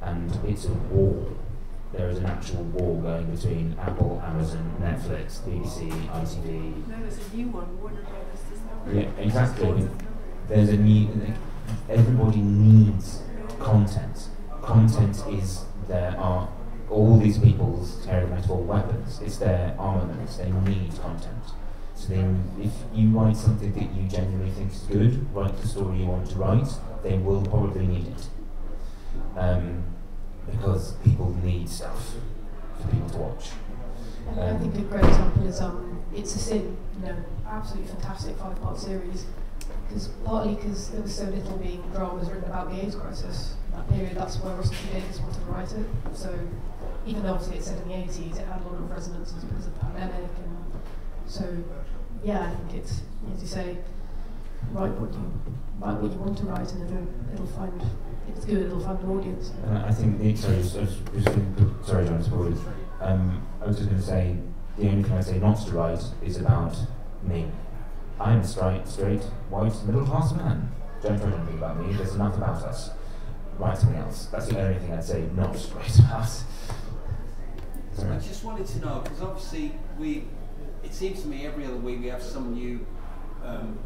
and it's a war. There is an actual war going between Apple, Amazon, Netflix, BBC, ITV. No, there's a new one. Warner Brothers Discovery. Yeah, exactly. There's a need. Everybody needs content. Content is their art. All these people's metaphor weapons. It's their armaments. They need content. So then, if you write something that you genuinely think is good, write the story you want to write, they will probably need it. Um, because people need stuff for people to watch. And I think a great example is um, It's a Sin, you know, absolutely fantastic five part series. Because partly because there was so little being dramas written about the AIDS crisis that period, that's why Russell T Davies wanted to write it. So even though obviously it's set in the 80s, it had a lot of resonances because of the pandemic. And so, yeah, I think it's, as you say, write what you, write what you want to write and it'll, it'll find, if it's good, it'll find an audience. And I think the sorry, I was, I was going to, sorry, John, spoilers. Um, I was just going to say the only thing I say not to write is about me. I'm a straight, straight, white, middle class man. Don't write anything about me. There's enough about us. Write something else. That's the only thing I'd say not to write about. I just wanted to know because obviously we, it seems to me every other week we have some new um,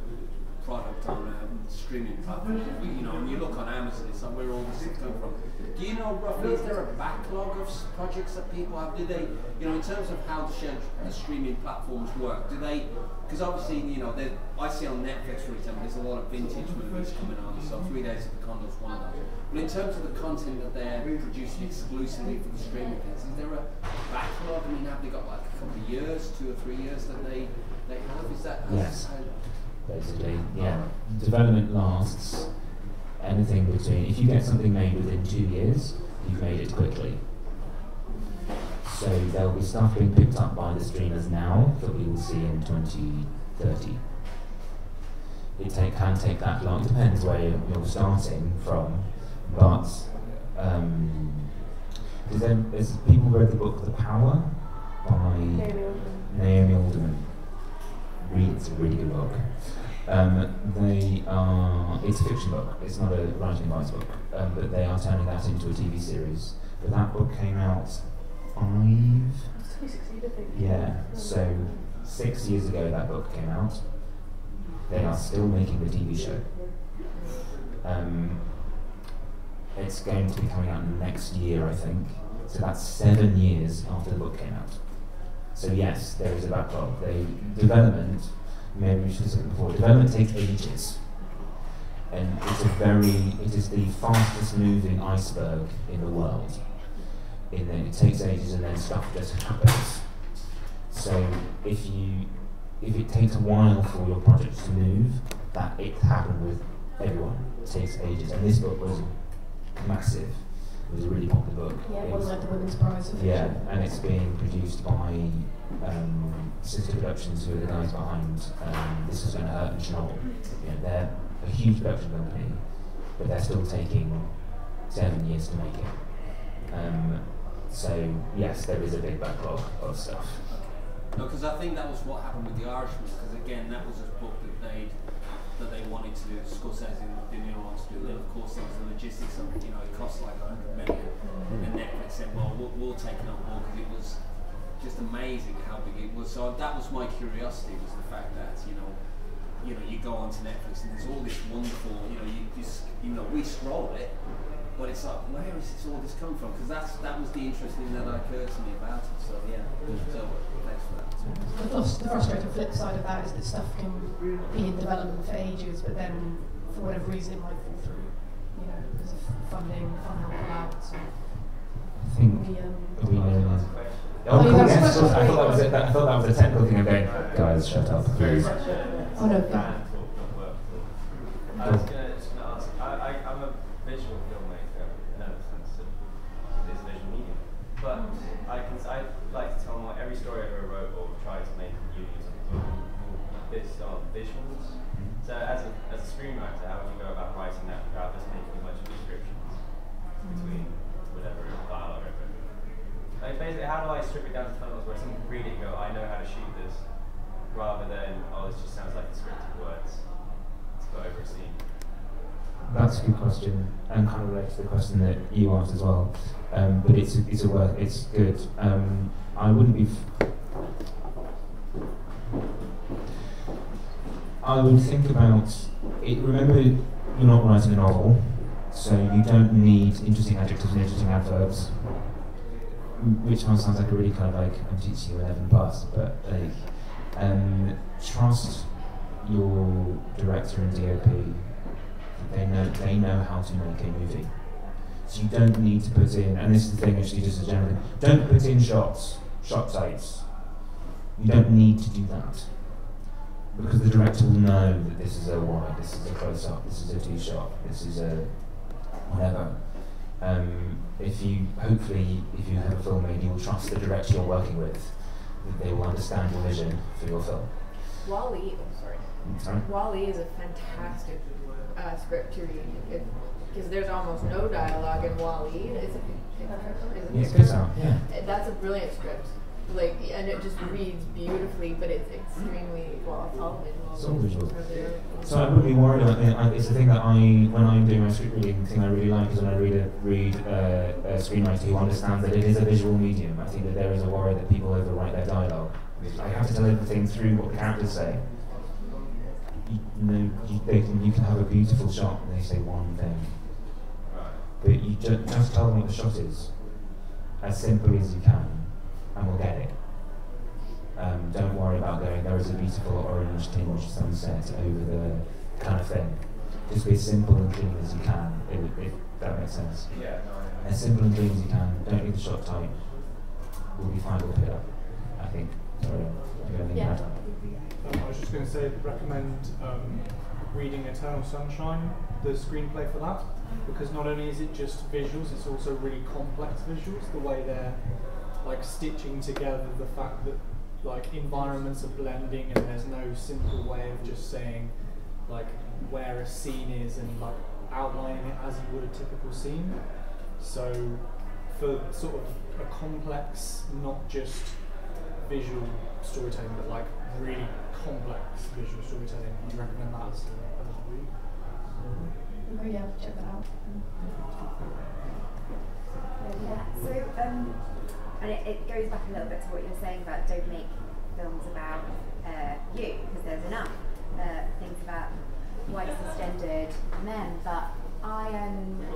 product on um, streaming platforms. You know, when you look on Amazon, it's like where all this stuff come from. Do you know roughly is there a backlog of projects that people have? Do they, you know, in terms of how the, streaming platforms work? Do they? Because obviously, you know, I see on Netflix, for example, there's a lot of vintage movies coming on. So Three Days at the Condor's one of those. But in terms of the content that they're producing exclusively for the streaming things, is there a backlog? I mean, have they got like a couple of years, two or three years that they they have? Is that Yes. how- Basically, yeah. Development lasts anything between. If you get something made within two years, you've made it quickly. So there'll be stuff being picked up by the streamers now that we will see in 2030. It take, can take that long. it Depends where you're, you're starting from, but um, Does, them, has people read the book The Power by Naomi Alderman? Read, it's a really good book. Um, they are, it's a fiction book, it's not a writing advice book, um, but they are turning that into a TV series. But that book came out five, yeah, so six years ago that book came out. They are still making the TV show. Um, it's going to be coming out next year, I think. So that's seven years after the book came out. So yes, there is a backlog. The development, maybe we should before, development takes ages. And it's a very, it is the fastest moving iceberg in the world. In that it takes ages and then stuff just happens. So if you, if it takes a while for your project to move, that it happened with everyone. It takes ages. And this book was massive. It was a really popular book. Yeah, it won was- like the Women's Prize. yeah, and it's being produced by um, Sister Productions, who are the guys behind um, This Is to Hurt and Chernobyl. You know, they're a huge production company, but they're still taking seven years to make it. Um, so, yes, there is a big backlog of stuff. No, because I think that was what happened with The Irishman. Because again, that was a book that they that they wanted to do. Scorsese and De Niro wanted to do. Then of course there was the logistics of you know it cost like a hundred million, and Netflix said, well, we'll, we'll take it on board because it was just amazing how big it was. So that was my curiosity was the fact that you know. You know, you go onto Netflix and there's all this wonderful, you know, you just, you know, we scroll it, but it's like, where is this all this come from? Because that's that was the interesting that occurred to me about it. So yeah, so thanks for that. The, the frustrating flip side of that is that stuff can be in development for ages, but then for whatever reason it might fall through, you know, because of funding, funding pull out. So I think we, um, Are we Oh, Oh, cool, got yes, some I thought that was questions? it. I thought that was a technical thing. I'm going, guys, shut up, please. oh no, yeah. I was gonna, just gonna ask. I, I, I'm a visual filmmaker in a sense of this visual medium, but I can I like to tell my every story I ever wrote or tried to make uni or something will based on visuals. So as a as a screenwriter, how would you go about writing that without just making a bunch of descriptions between whatever dialogue I've written? Like basically, how do I strip it down to funnels where someone can read it and go, I know how to shoot this, rather than oh, this just sounds like scripted words put over a scene. That's a good question, and kind of relates to the question that you asked as well. Um, but it's it's a work. It's good. Um, I wouldn't be. F- I would think about it. Remember, you're not writing a novel, so you don't need interesting adjectives and interesting adverbs. Which sounds like a really kind of like I'm teaching you 11 plus, but like um, trust your director and DOP they know they know how to make a movie. So you don't need to put in, and this is the thing, actually, just a general thing. Don't put in shots, shot sites. You don't need to do that because the director will know that this is a wide, this is a close up, this is a two shot, this is a whatever. Um, if you hopefully, if you have a film filmmaker, you will trust the director you're working with, they will understand your vision for your film. WALL-E, oh sorry. Sorry? WALL-E is a fantastic uh, script to read because there's almost no dialogue in WALL-E. Is it? Is it Yeah, it's good sound. Yeah. That's a brilliant script. Like, and it just reads beautifully, but it's extremely well. It's all visual. It's visual. So I wouldn't be worried about it. I- It's the thing that I, when I'm doing my script reading, the thing I really like is when I read a read a, a screenwriter who understands that it is a visual medium. I think that there is a worry that people overwrite their dialogue. I have to tell everything through what the characters say. You, you know, you, they can, you can have a beautiful shot and they say one thing, but you ju- just tell them what the shot is, as simple as you can, and we'll get it. Um, don't worry about going, there is a beautiful orange tinge sunset over the kind of thing. Just be as simple and clean as you can, if, if that makes sense. Yeah, no, I As simple and clean as you can, don't need the shot tight. We'll be fine, we'll pick it up. I think. Sorry, do you have anything Yeah. Um, I was just going to say, recommend um, reading Eternal Sunshine, the screenplay for that, because not only is it just visuals, it's also really complex visuals. The way they're like stitching together the fact that like environments are blending and there's no simple way of just saying like where a scene is and like outlining it as you would a typical scene. So for sort of a complex, not just visual storytelling, but like really complex visual storytelling. I'd recommend that as a, as a read. Oh yeah, check that out. Yeah. So, um, and it, it goes back a little bit to what you were saying about don't make films about uh, you because there's enough uh, things about white cisgendered men. But I um,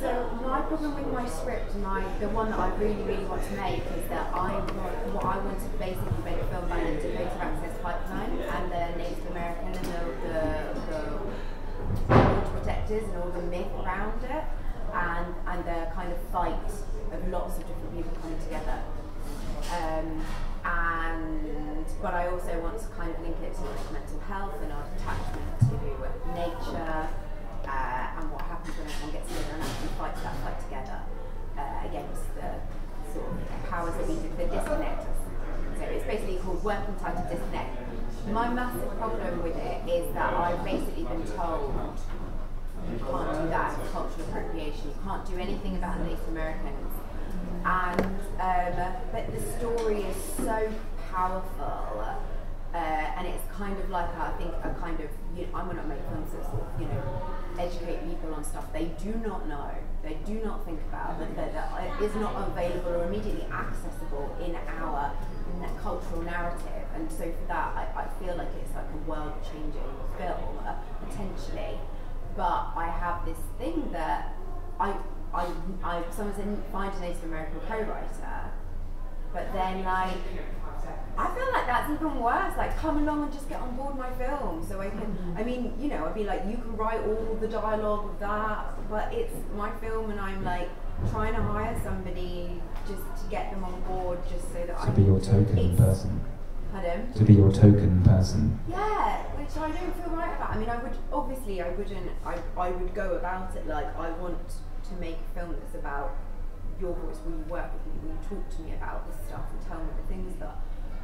so my problem with my script, my the one that I really really want to make is that I want what I want to basically make a film about the Pipeline and the Native American and the the, the protectors and all the myth around it and and the kind of fight of lots of different people coming together. Um, and but I also want to kind of link it to like mental health and our attachment to nature uh, and what happens when everyone gets together and actually fights that fight together uh, against the sort of powers that be that disconnect us. So it's basically called Working Time to Disconnect. My massive problem with it is that I've basically been told you can't do that, cultural appropriation, you can't do anything about Native Americans. And um, but the story is so powerful, uh, and it's kind of like I think a kind of you know, I'm going to make films that you know educate people on stuff they do not know, they do not think about that that, that is not available or immediately accessible in our cultural narrative. And so for that, I, I feel like it's like a world-changing film uh, potentially. But I have this thing that I I, I someone said find a Native American co-writer, but then like I feel like that's even worse. Like come along and just get on board my film, so I can. I mean, you know, I'd be like, you can write all the dialogue of that, but it's my film, and I'm like trying to hire somebody just to get them on board, just so that I To be your token person. Pardon? To be your token person. Yeah, which I don't feel right about. I mean, I would obviously I wouldn't. I I would go about it like I want to make a film that's about your voice. Will you work with me? Will you talk to me about this stuff and tell me the things that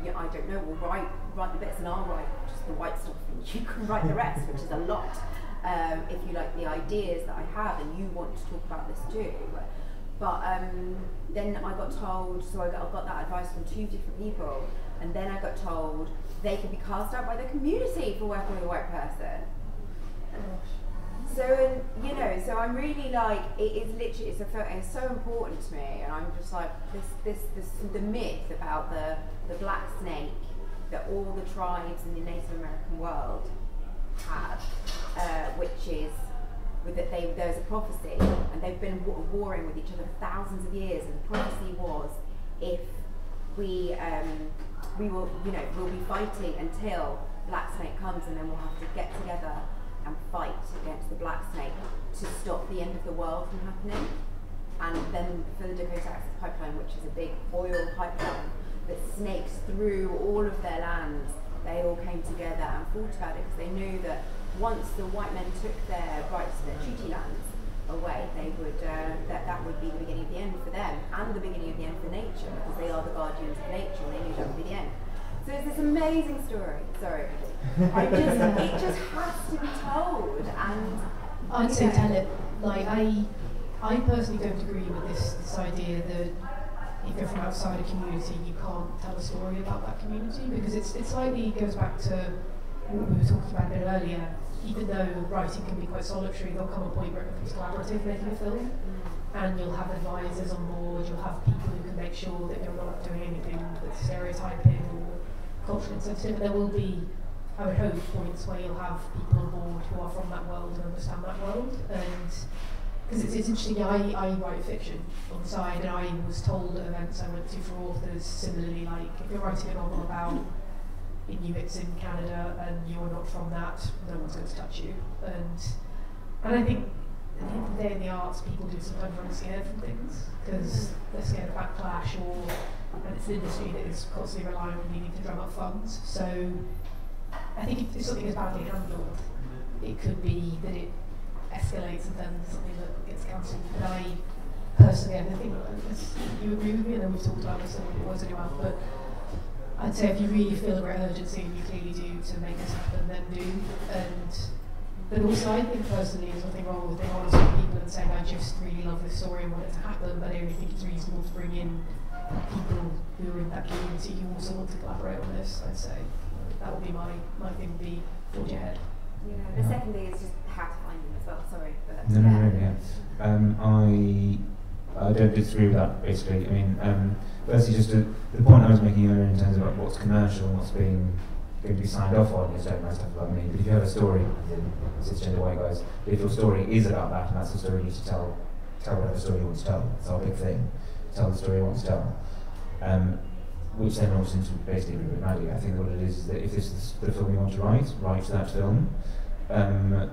yeah I don't know? Well, write write the bits and I'll write just the white stuff, and you [laughs] can write the rest, which is a lot. Um, if you like the ideas that I have and you want to talk about this too. But um, then I got told, so I got, I got that advice from two different people, and then I got told they could be cast out by the community for working with a white person. So you know, so I'm really like it is literally it's a it's so important to me, and I'm just like this this this the myth about the the black snake that all the tribes in the Native American world have, uh, which is that they there's a prophecy and they've been wa- warring with each other for thousands of years, and the prophecy was if we um, we will you know we'll be fighting until black snake comes, and then we'll have to get together and fight against the black snake to stop the end of the world from happening. And then for the Dakota Access Pipeline, which is a big oil pipeline that snakes through all of their lands, they all came together and fought about it because they knew that once the white men took their rights to their treaty lands away, they would uh, that that would be the beginning of the end for them and the beginning of the end for nature because they are the guardians of nature and they knew that would be the end. So it's this amazing story. Sorry, I just it just has to be told and I'd say know, tell it. Like I, I personally don't agree with this this idea that if you're from outside a community, you can't tell a story about that community because it's it slightly goes back to what we were talking about a bit earlier. Even though writing can be quite solitary, there'll come a point where it becomes collaborative making a film, and you'll have advisors on board. You'll have people who can make sure that you're not doing anything that's stereotyping or culturally insensitive. There will be I would hope points where you'll have people on board who are from that world and understand that world. And because it's, it's interesting, I, I write fiction on the side, and I was told at events I went to for authors similarly, like if you're writing a novel about Inuits in Canada and you're not from that, no one's going to touch you. And and I think at the end of the day in the arts, people do sometimes run scared from things because they're scared of backlash or and it's an industry that is constantly relying on needing to drum up funds. So I think if, something is badly handled, it could be that it escalates and then something that gets cancelled. But I personally, I think you agree with me, and then we've talked about this and it was but I'd say if you really feel a great urgency and you clearly do to make this happen, then do. And But also, I think personally, there's nothing wrong with being honest with people and saying, I just really love this story and want it to happen, but I only think it's reasonable to bring in people who are in that community who also want to collaborate on this, I'd say. That would be my, my thing, would be forge ahead. Yeah. The second thing is just how to find them as well. Sorry, but No, yeah. no, no, yeah. Um, I I don't disagree with that. Basically, I mean, um, firstly, just to, the point I was making earlier in terms of like, what's commercial and what's being going to be signed off on is don't know stuff about me. But if you have a story, cisgender white guys, if your story is about that and that's the story you need to tell, tell whatever story you want to tell. It's our big thing. Tell the story you want to tell. Um, which then also into basically with Maddy. I think what it is is that if this is the film you want to write, write that film. Um,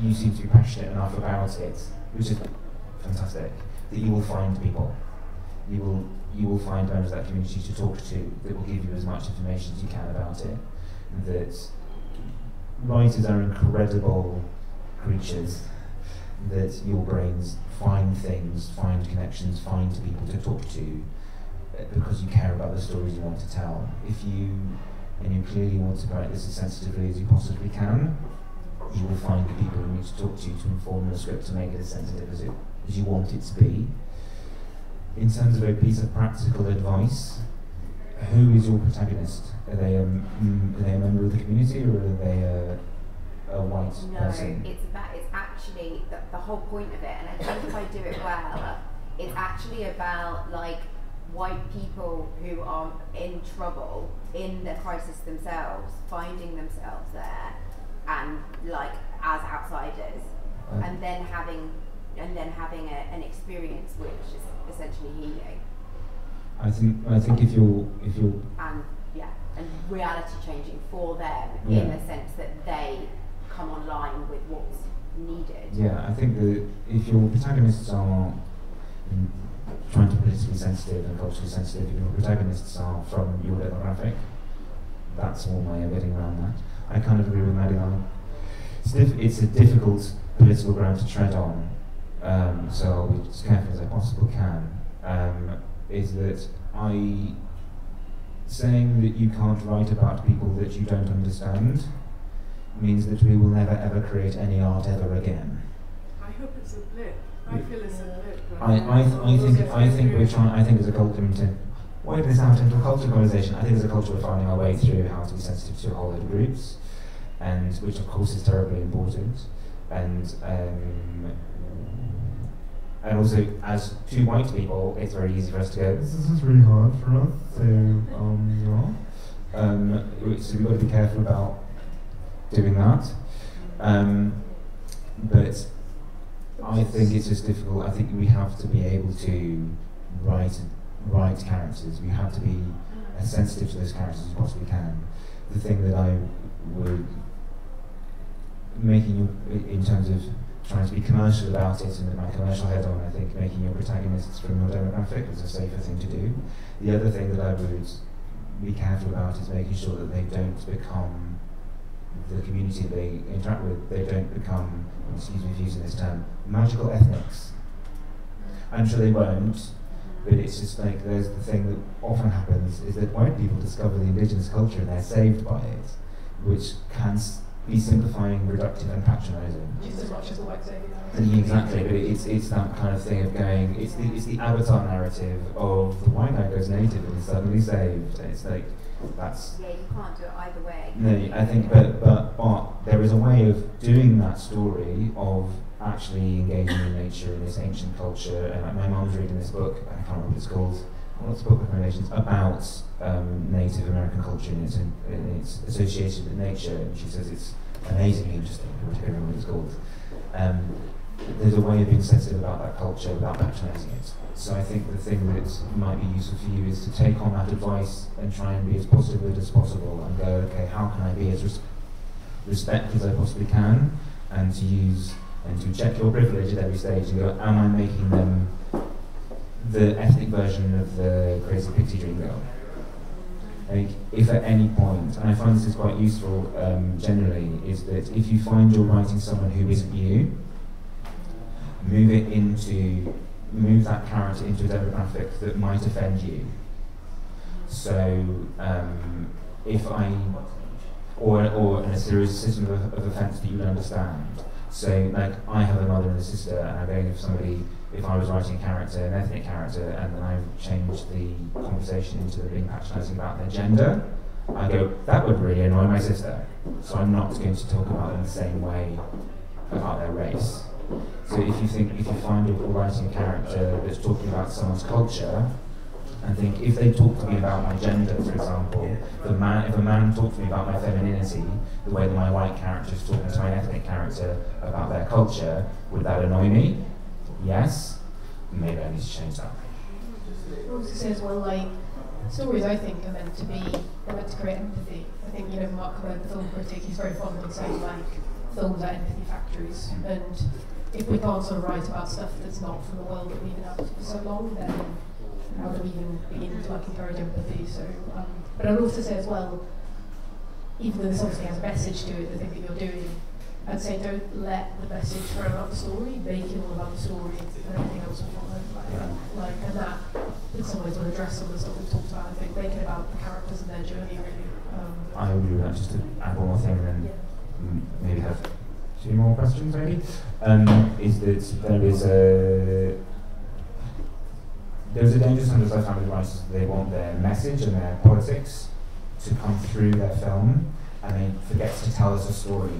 you seem to be passionate enough about it, which is fantastic, that you will find people. You will you will find members of that community to talk to that will give you as much information as you can about it. That writers are incredible creatures. That your brains find things, find connections, find people to talk to because you care about the stories you want to tell. If you and you clearly want to write this as sensitively as you possibly can, you will find the people you need to talk to you to inform the script to make it as sensitive as, it, as you want it to be. In terms of a piece of practical advice, who is your protagonist? Are they a, mm, are they a member of the community or are they a, a white No, person? it's about it's actually the, the whole point of it, and I think if I do it well, it's actually about like white people who are in trouble in the crisis themselves, finding themselves there, and like as outsiders, and then having and then having a, an experience which is essentially healing, I think I think if you're if you're and yeah, and reality changing for them in the sense that they come online with what's needed. Yeah, I think that if your protagonists are trying to politically sensitive and culturally sensitive, your protagonists are from your demographic, that's all of getting around that. I kind of agree with on it's, it's a difficult political ground to tread on, um, so I'll be as careful as I possibly can. Um, is that I saying that you can't write about people that you don't understand means that we will never ever create any art ever again. I hope it's a blip. I feel it's a blip. I, I, th- I think I think we're trying. I think as a culture, to widen this out into a culture conversation. I think as a culture, we're finding our way through how to be sensitive to a whole load groups, and which of course is terribly important. And um, and also, as two white people, it's very easy for us to go. This is really hard for us. So um, yeah. Um, so we've got to be careful about doing that. Um, but I think it's just difficult. I think we have to be able to write write characters. We have to be as sensitive to those characters as we possibly can. The thing that I would making in terms of trying to be commercial about it and my commercial head on, I think making your protagonists from your demographic is a safer thing to do. The other thing that I would be careful about is making sure that they don't become the community they interact with, they don't become, excuse me for using this term, magical ethnics. I'm sure they won't, but it's just like there's the thing that often happens is that white people discover the indigenous culture and they're saved by it, which can be simplifying, reductive, and patronising. Just as much as the white savior. And Exactly, but it's it's that kind of thing of going. It's the it's the avatar narrative of the white guy goes native and is suddenly saved. And it's like that's Yeah, you can't do it either way. no. I think, but but but there is a way of doing that story of actually engaging in nature in this ancient culture. And like my mum's reading this book. I can't remember what it's called. What's the book recommendations about um, Native American culture and its, in, and its association with nature? And she says it's amazingly interesting. I can't remember what it's called. Um, there's a way of being sensitive about that culture without patronising it. So I think the thing that might be useful for you is to take on that advice and try and be as positive as possible and go, okay, how can I be as res- respectful as I possibly can, and to use and to check your privilege at every stage and go, am I making them the ethnic version of the Crazy Pixie Dream Girl? Like, if at any point, and I find this is quite useful um, generally, is that if you find you're writing someone who isn't you, move it into, move that character into a demographic that might offend you. So, um, if I, or, or in a serious system of, of offence that you would understand. So, like, I have a mother and a sister, and I'm going if somebody, if I was writing a character, an ethnic character, and then I changed the conversation into being patronising about their gender, I go, that would really annoy my sister. So I'm not going to talk about them the same way about their race. So if you think, if you find you're writing a character that's talking about someone's culture, and think if they talk to me about my gender, for example, if a man, if a man talked to me about my femininity, the way that my white character is talking to my ethnic character about their culture, would that annoy me? Yes. Maybe I need to change that. also says, well, like, stories I think are meant to be, they're meant to create empathy. I think, you know, Mark the film critic, he's very fond of saying, like, films are empathy factories. And if we can't sort of write about stuff that's not from the world that we've inhabited for so long, then how do we even begin to like encourage empathy? So, um, but I would also say as well, even though this obviously has a message to it, the thing that you're doing, I'd say don't let the message throw out the story, make it all about the story, and everything else will follow. Like, like, and that, in some ways, will address some of the stuff we've talked about. I think make it about the characters and their journey, really. Um, I would do that just to add one more thing and then mm, maybe have two more questions maybe. Um, is that there is a there's a danger sometimes I find with writers they want their message and their politics to come through their film and they forget to tell us a story.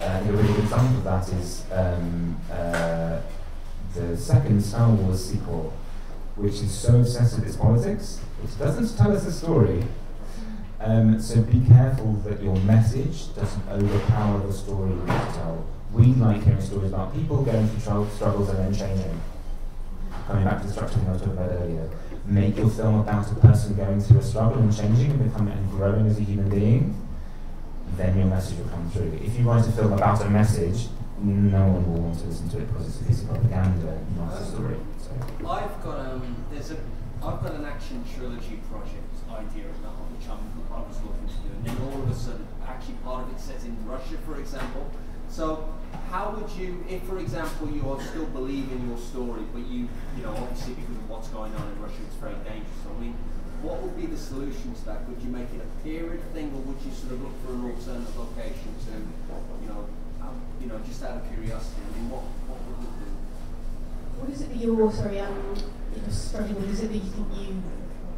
Uh, a really good example of that is um, uh, the second Star Wars sequel, which is so obsessed with its politics, it doesn't tell us a story. Um, so be careful that your message doesn't overpower the story you tell. We like hearing stories about people going through struggles and then changing. Coming back to the structure thing I was talking about earlier. Make your film about a person going through a struggle and changing and becoming and growing as a human being. Then your message will come through. If you write a film about a message, no one will want to listen to it because it's a piece of propaganda, not a story. So. I've got um, there's a, I've got an action trilogy project idea about which I'm, I was looking to do, and then all of a sudden, actually part of it sets in Russia, for example. So how would you, if for example you are still believe in your story, but you, you know, obviously because of what's going on in Russia, it's very dangerous. I mean, what would be the solution to that? Would you make it a period thing, or would you sort of look for an alternative location to, you know, um, you know, just out of curiosity? I mean, what, what would it do? What is it that you're, sorry, um, you're struggling with? Is it that you think you,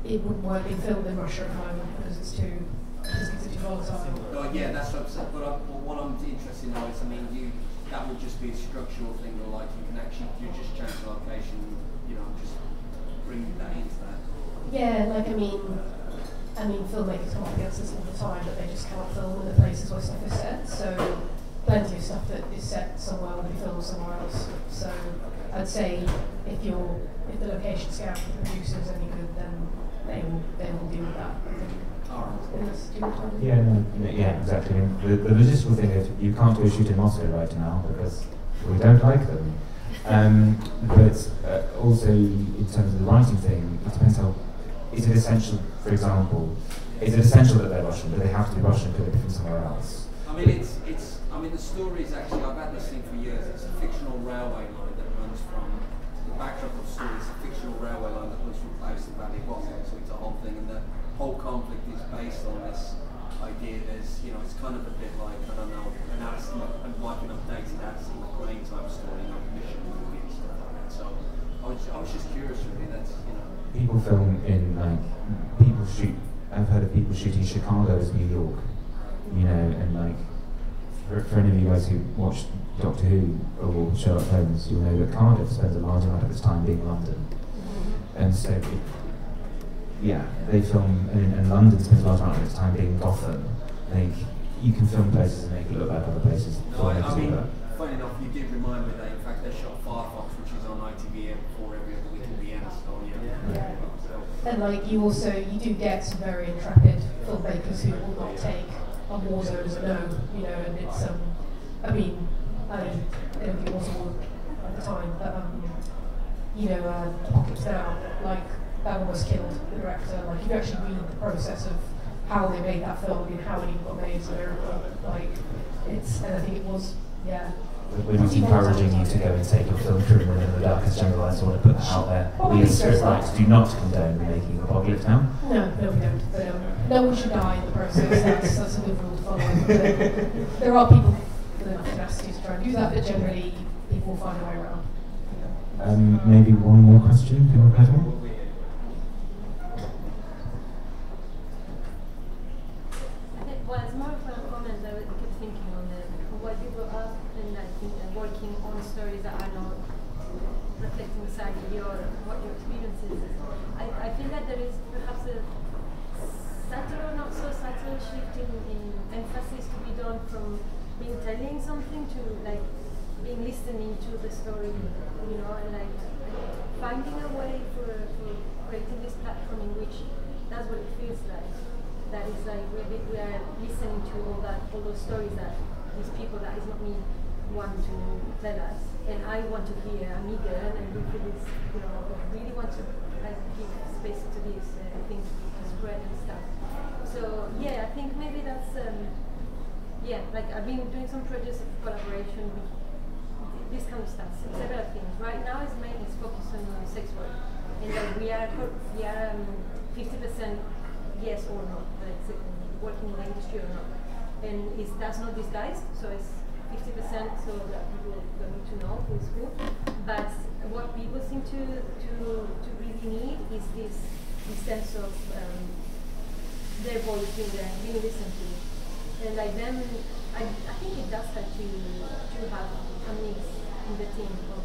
it wouldn't work being filmed in Russia at the moment because it's too, it's too volatile? Oh, yeah, that's what I'm saying. But, I, but what I'm interested in now is, I mean, you, that would just be a structural thing, or like you can actually, you just change the location, you know, just bring that into that. Yeah, like I mean, I mean, filmmakers come up against this all the time, but they just can't film in the places where stuff is set. So plenty of stuff that is set somewhere will be filmed somewhere else. So I'd say if you're if the location scout for the producers any good, then they will they will deal with that. I think. Yeah, no, no, yeah, exactly. The, the logistical thing is you can't do a shoot in Moscow right now because we don't like them. Um, but uh, also in terms of the writing thing, it depends how. Is it essential, for example, is it essential that they're Russian? Do they have to be Russian? Could they be from somewhere else? I mean, it's it's. I mean, the story is actually. I've had this thing for years. It's a fictional railway line that runs from the backdrop of the story. It's a fictional railway line that runs from Paris to Vladivostok. So it's a whole thing, and the whole conflict is based on this idea. There's, you know, it's kind of a bit like I don't know, an Alistair, like an updated Alistair MacLean type story, you know, mission movie and stuff like that. So I was, I was just curious, really. That's you know. People film in like people shoot. I've heard of people shooting Chicago as New York, you know, and like for, for any of you guys who watched Doctor Who or Sherlock Holmes, you'll know that Cardiff spends a large amount of its time being London, and so. It, yeah, they film, and, and London spends a large amount of its time being Gotham. Like, you can film places and make it look like other places. No, I, I mean, funny enough, you did remind me that in fact they shot Firefox, which is on ITV before every other week in Vienna, so yeah. yeah. And like you also, you do get some very intrepid filmmakers who will not take a war zone as a no, you know, and it's, um, I mean, I mean, I don't think it was a war at the time, but, um, you know, uh, Apocalypse Now, like, that was killed the director. Like, you actually read the process of how they made that film and how many got made America. Like, it's, and I think it was, yeah. We're not encouraging you to go and take your film crew in the darkest jungle. I just want to put that out there. we as script writers do not condone the making of Apocalypse Now. No, no, we don't. But, um, no one should die in the process. That's, that's a good rule to follow. But there are people with enough tenacity to try and do that, but generally people will find a way around. Um, maybe one more question, people have one? I think, well, it's more of a comment that I keep thinking on the on what people are and I think uh, working on stories that are not reflecting exactly your what your experience is. I, I feel that there is perhaps a subtle or not so subtle shift in, in emphasis to be done from being telling something to like being listening to the story, you know, and like finding a way for, for creating this platform in which that's what it feels like. That is like we we are listening to all that all those stories that these people that is not me want to tell us, and I want to hear Amiga, and we feel this, you know, really want to like give space to this uh, thing to spread and stuff. So yeah, I think maybe that's um, yeah, like I've been doing some projects of collaboration with this kind of stuff, several things. Right now, it's mainly focused on sex work, and like we are we are um, fifty percent yes or no, uh, working in the industry or not, and it's that's not disguised, so it's fifty percent so that people don't need to know who is who. But what people seem to to to really need is this this sense of um, their voice being there, being listened to, and like them. I, I think it does have to to have a mix in the team of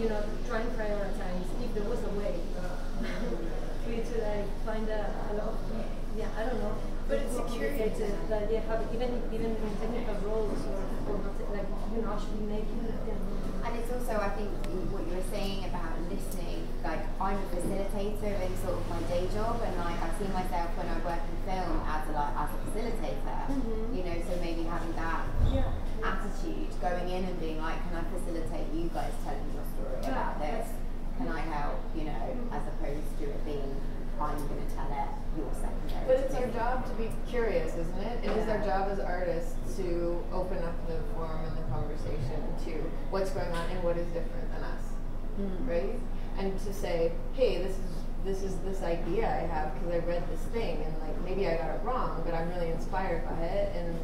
you know trying to prioritize if there was a way [laughs] for you to like find a, a lot of yeah I don't know But it's more a curious- complicated, that they have even even in technical roles or, or not like you know actually making it know, And it's also, I think, what you were saying about listening. Like, I'm a facilitator in sort of my day job, and like I see myself when I work in film as a like as a facilitator. Mhm. You know, so maybe having that yeah attitude, going in and being like, can I facilitate you guys telling your story Yeah, about this? that's- Can I help? You know, as opposed to it being, I'm going to tell it. You're secondary. But to it's our me." job to be curious, isn't it? It is our job as artists to open up the forum and the conversation to what's going on and what is different than us, Mm. right? And to say, hey, this is this is this idea I have because I read this thing and like maybe I got it wrong, but I'm really inspired by it. And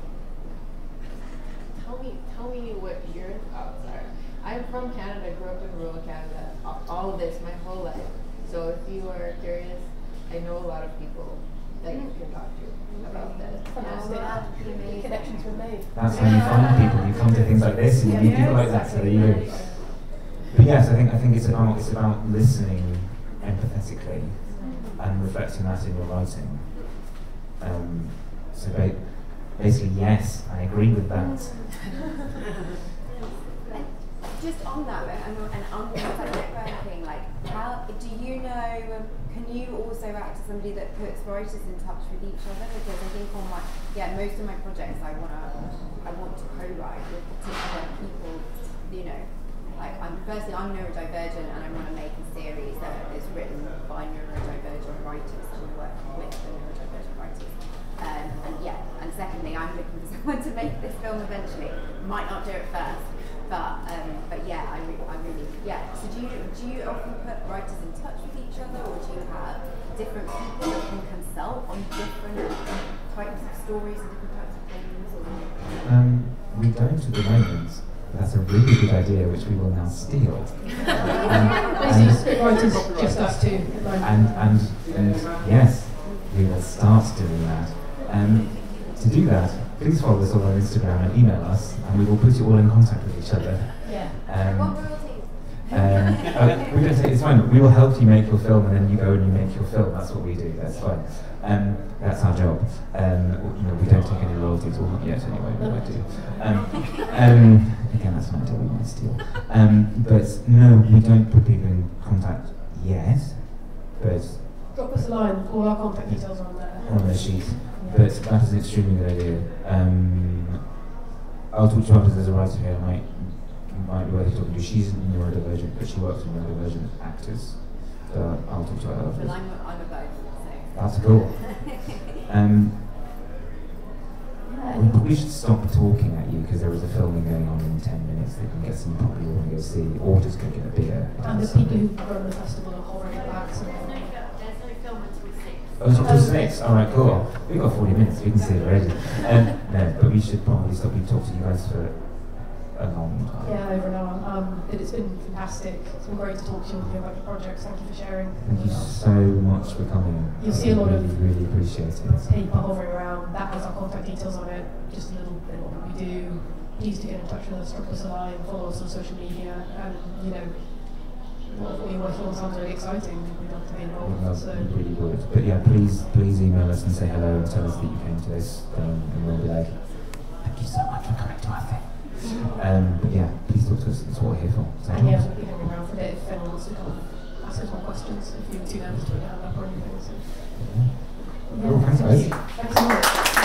tell me tell me what your thoughts are. I'm from Canada, grew up in rural Canada, all of this my whole life. So if you are curious, I know a lot of people that you can talk to about this. Fantastic. Connections were made. That's how you find people. You come to things like this and you meet people like that. So there you. But yes, I think I think it's about it's about listening empathetically and reflecting that in your writing. Um, so basically, yes, I agree with that. [laughs] Just on that, and, and on the networking, like, how do you know? Um, can you also act as somebody that puts writers in touch with each other? Because I think on my yeah, most of my projects, I wanna I want to co-write with particular people. You know, like I'm firstly I'm neurodivergent, and I want to make a series that is written by neurodivergent writers and work with the neurodivergent writers. Um, and yeah, and secondly, I'm looking for [laughs] someone to make this film eventually. Might not do it first, but um, but yeah, I, re- I really yeah. So do you do you often put writers in touch with each other, or do you have different people that can consult on different types of stories and different types of things? Or Um, we don't at the moment. That's a really good idea, which we will now steal. [laughs] Basically, ScriptWright's just us two. at the moment. and, and, and yes, we will start doing that. Um, to do that, please follow us all on Instagram and email us, and we will put you all in contact with each other. Yeah. Um, what royalties? um, [laughs] uh, we don't say it's fine. We will help you make your film, and then you go and you make your film. That's what we do. That's fine. Um, that's our job. Um, you know, we don't take any royalties, or not yet anyway. We might do. Um, um, again, that's an idea we might steal. Um, but no, we don't put people in contact yet. But Drop us a line. All our contact details are on there. on the sheet. But that is an extremely good idea. Um, I'll talk to her as a writer here. Might might be worth talking to. She's neurodivergent, but she works with neurodivergent actors. So I'll talk to her. Well. I'm a, I'm a both. So. That's cool. [laughs] Um, we probably should stop talking at you because there is a filming going on in 10 minutes that can get some probably want to go see, or just go get a beer. And the people who run the festival are hovering at Oh, it's till six. All right, cool. We've got 40 minutes. We can see it already. Um, no, but we should probably stop. We've talked to you guys for a long time. Yeah, over an hour. Um, but it's been fantastic. It's been great to talk to you about your projects. Thank you for sharing. Thank you so much for coming. You'll see a lot really, of- really appreciate it. paper hovering around. That has our contact details on it. Just a little bit of what we do. Please do get in touch with us, drop us a line, follow us on social media, and you know, what we're working sounds really exciting. We'd love to be involved. love- So we really would. But yeah, please, please email us and say hello and tell us that you came to this thing, and we'll be like, thank you so much for coming to our thing. Um, but yeah, please talk to us. That's what we're here for. So and yeah, we'll be hanging around for a bit if anyone wants to come ask us more questions. If you're too nervous to put your hand up or anything. So. Cool, thanks, thank guys. you. Thanks so much.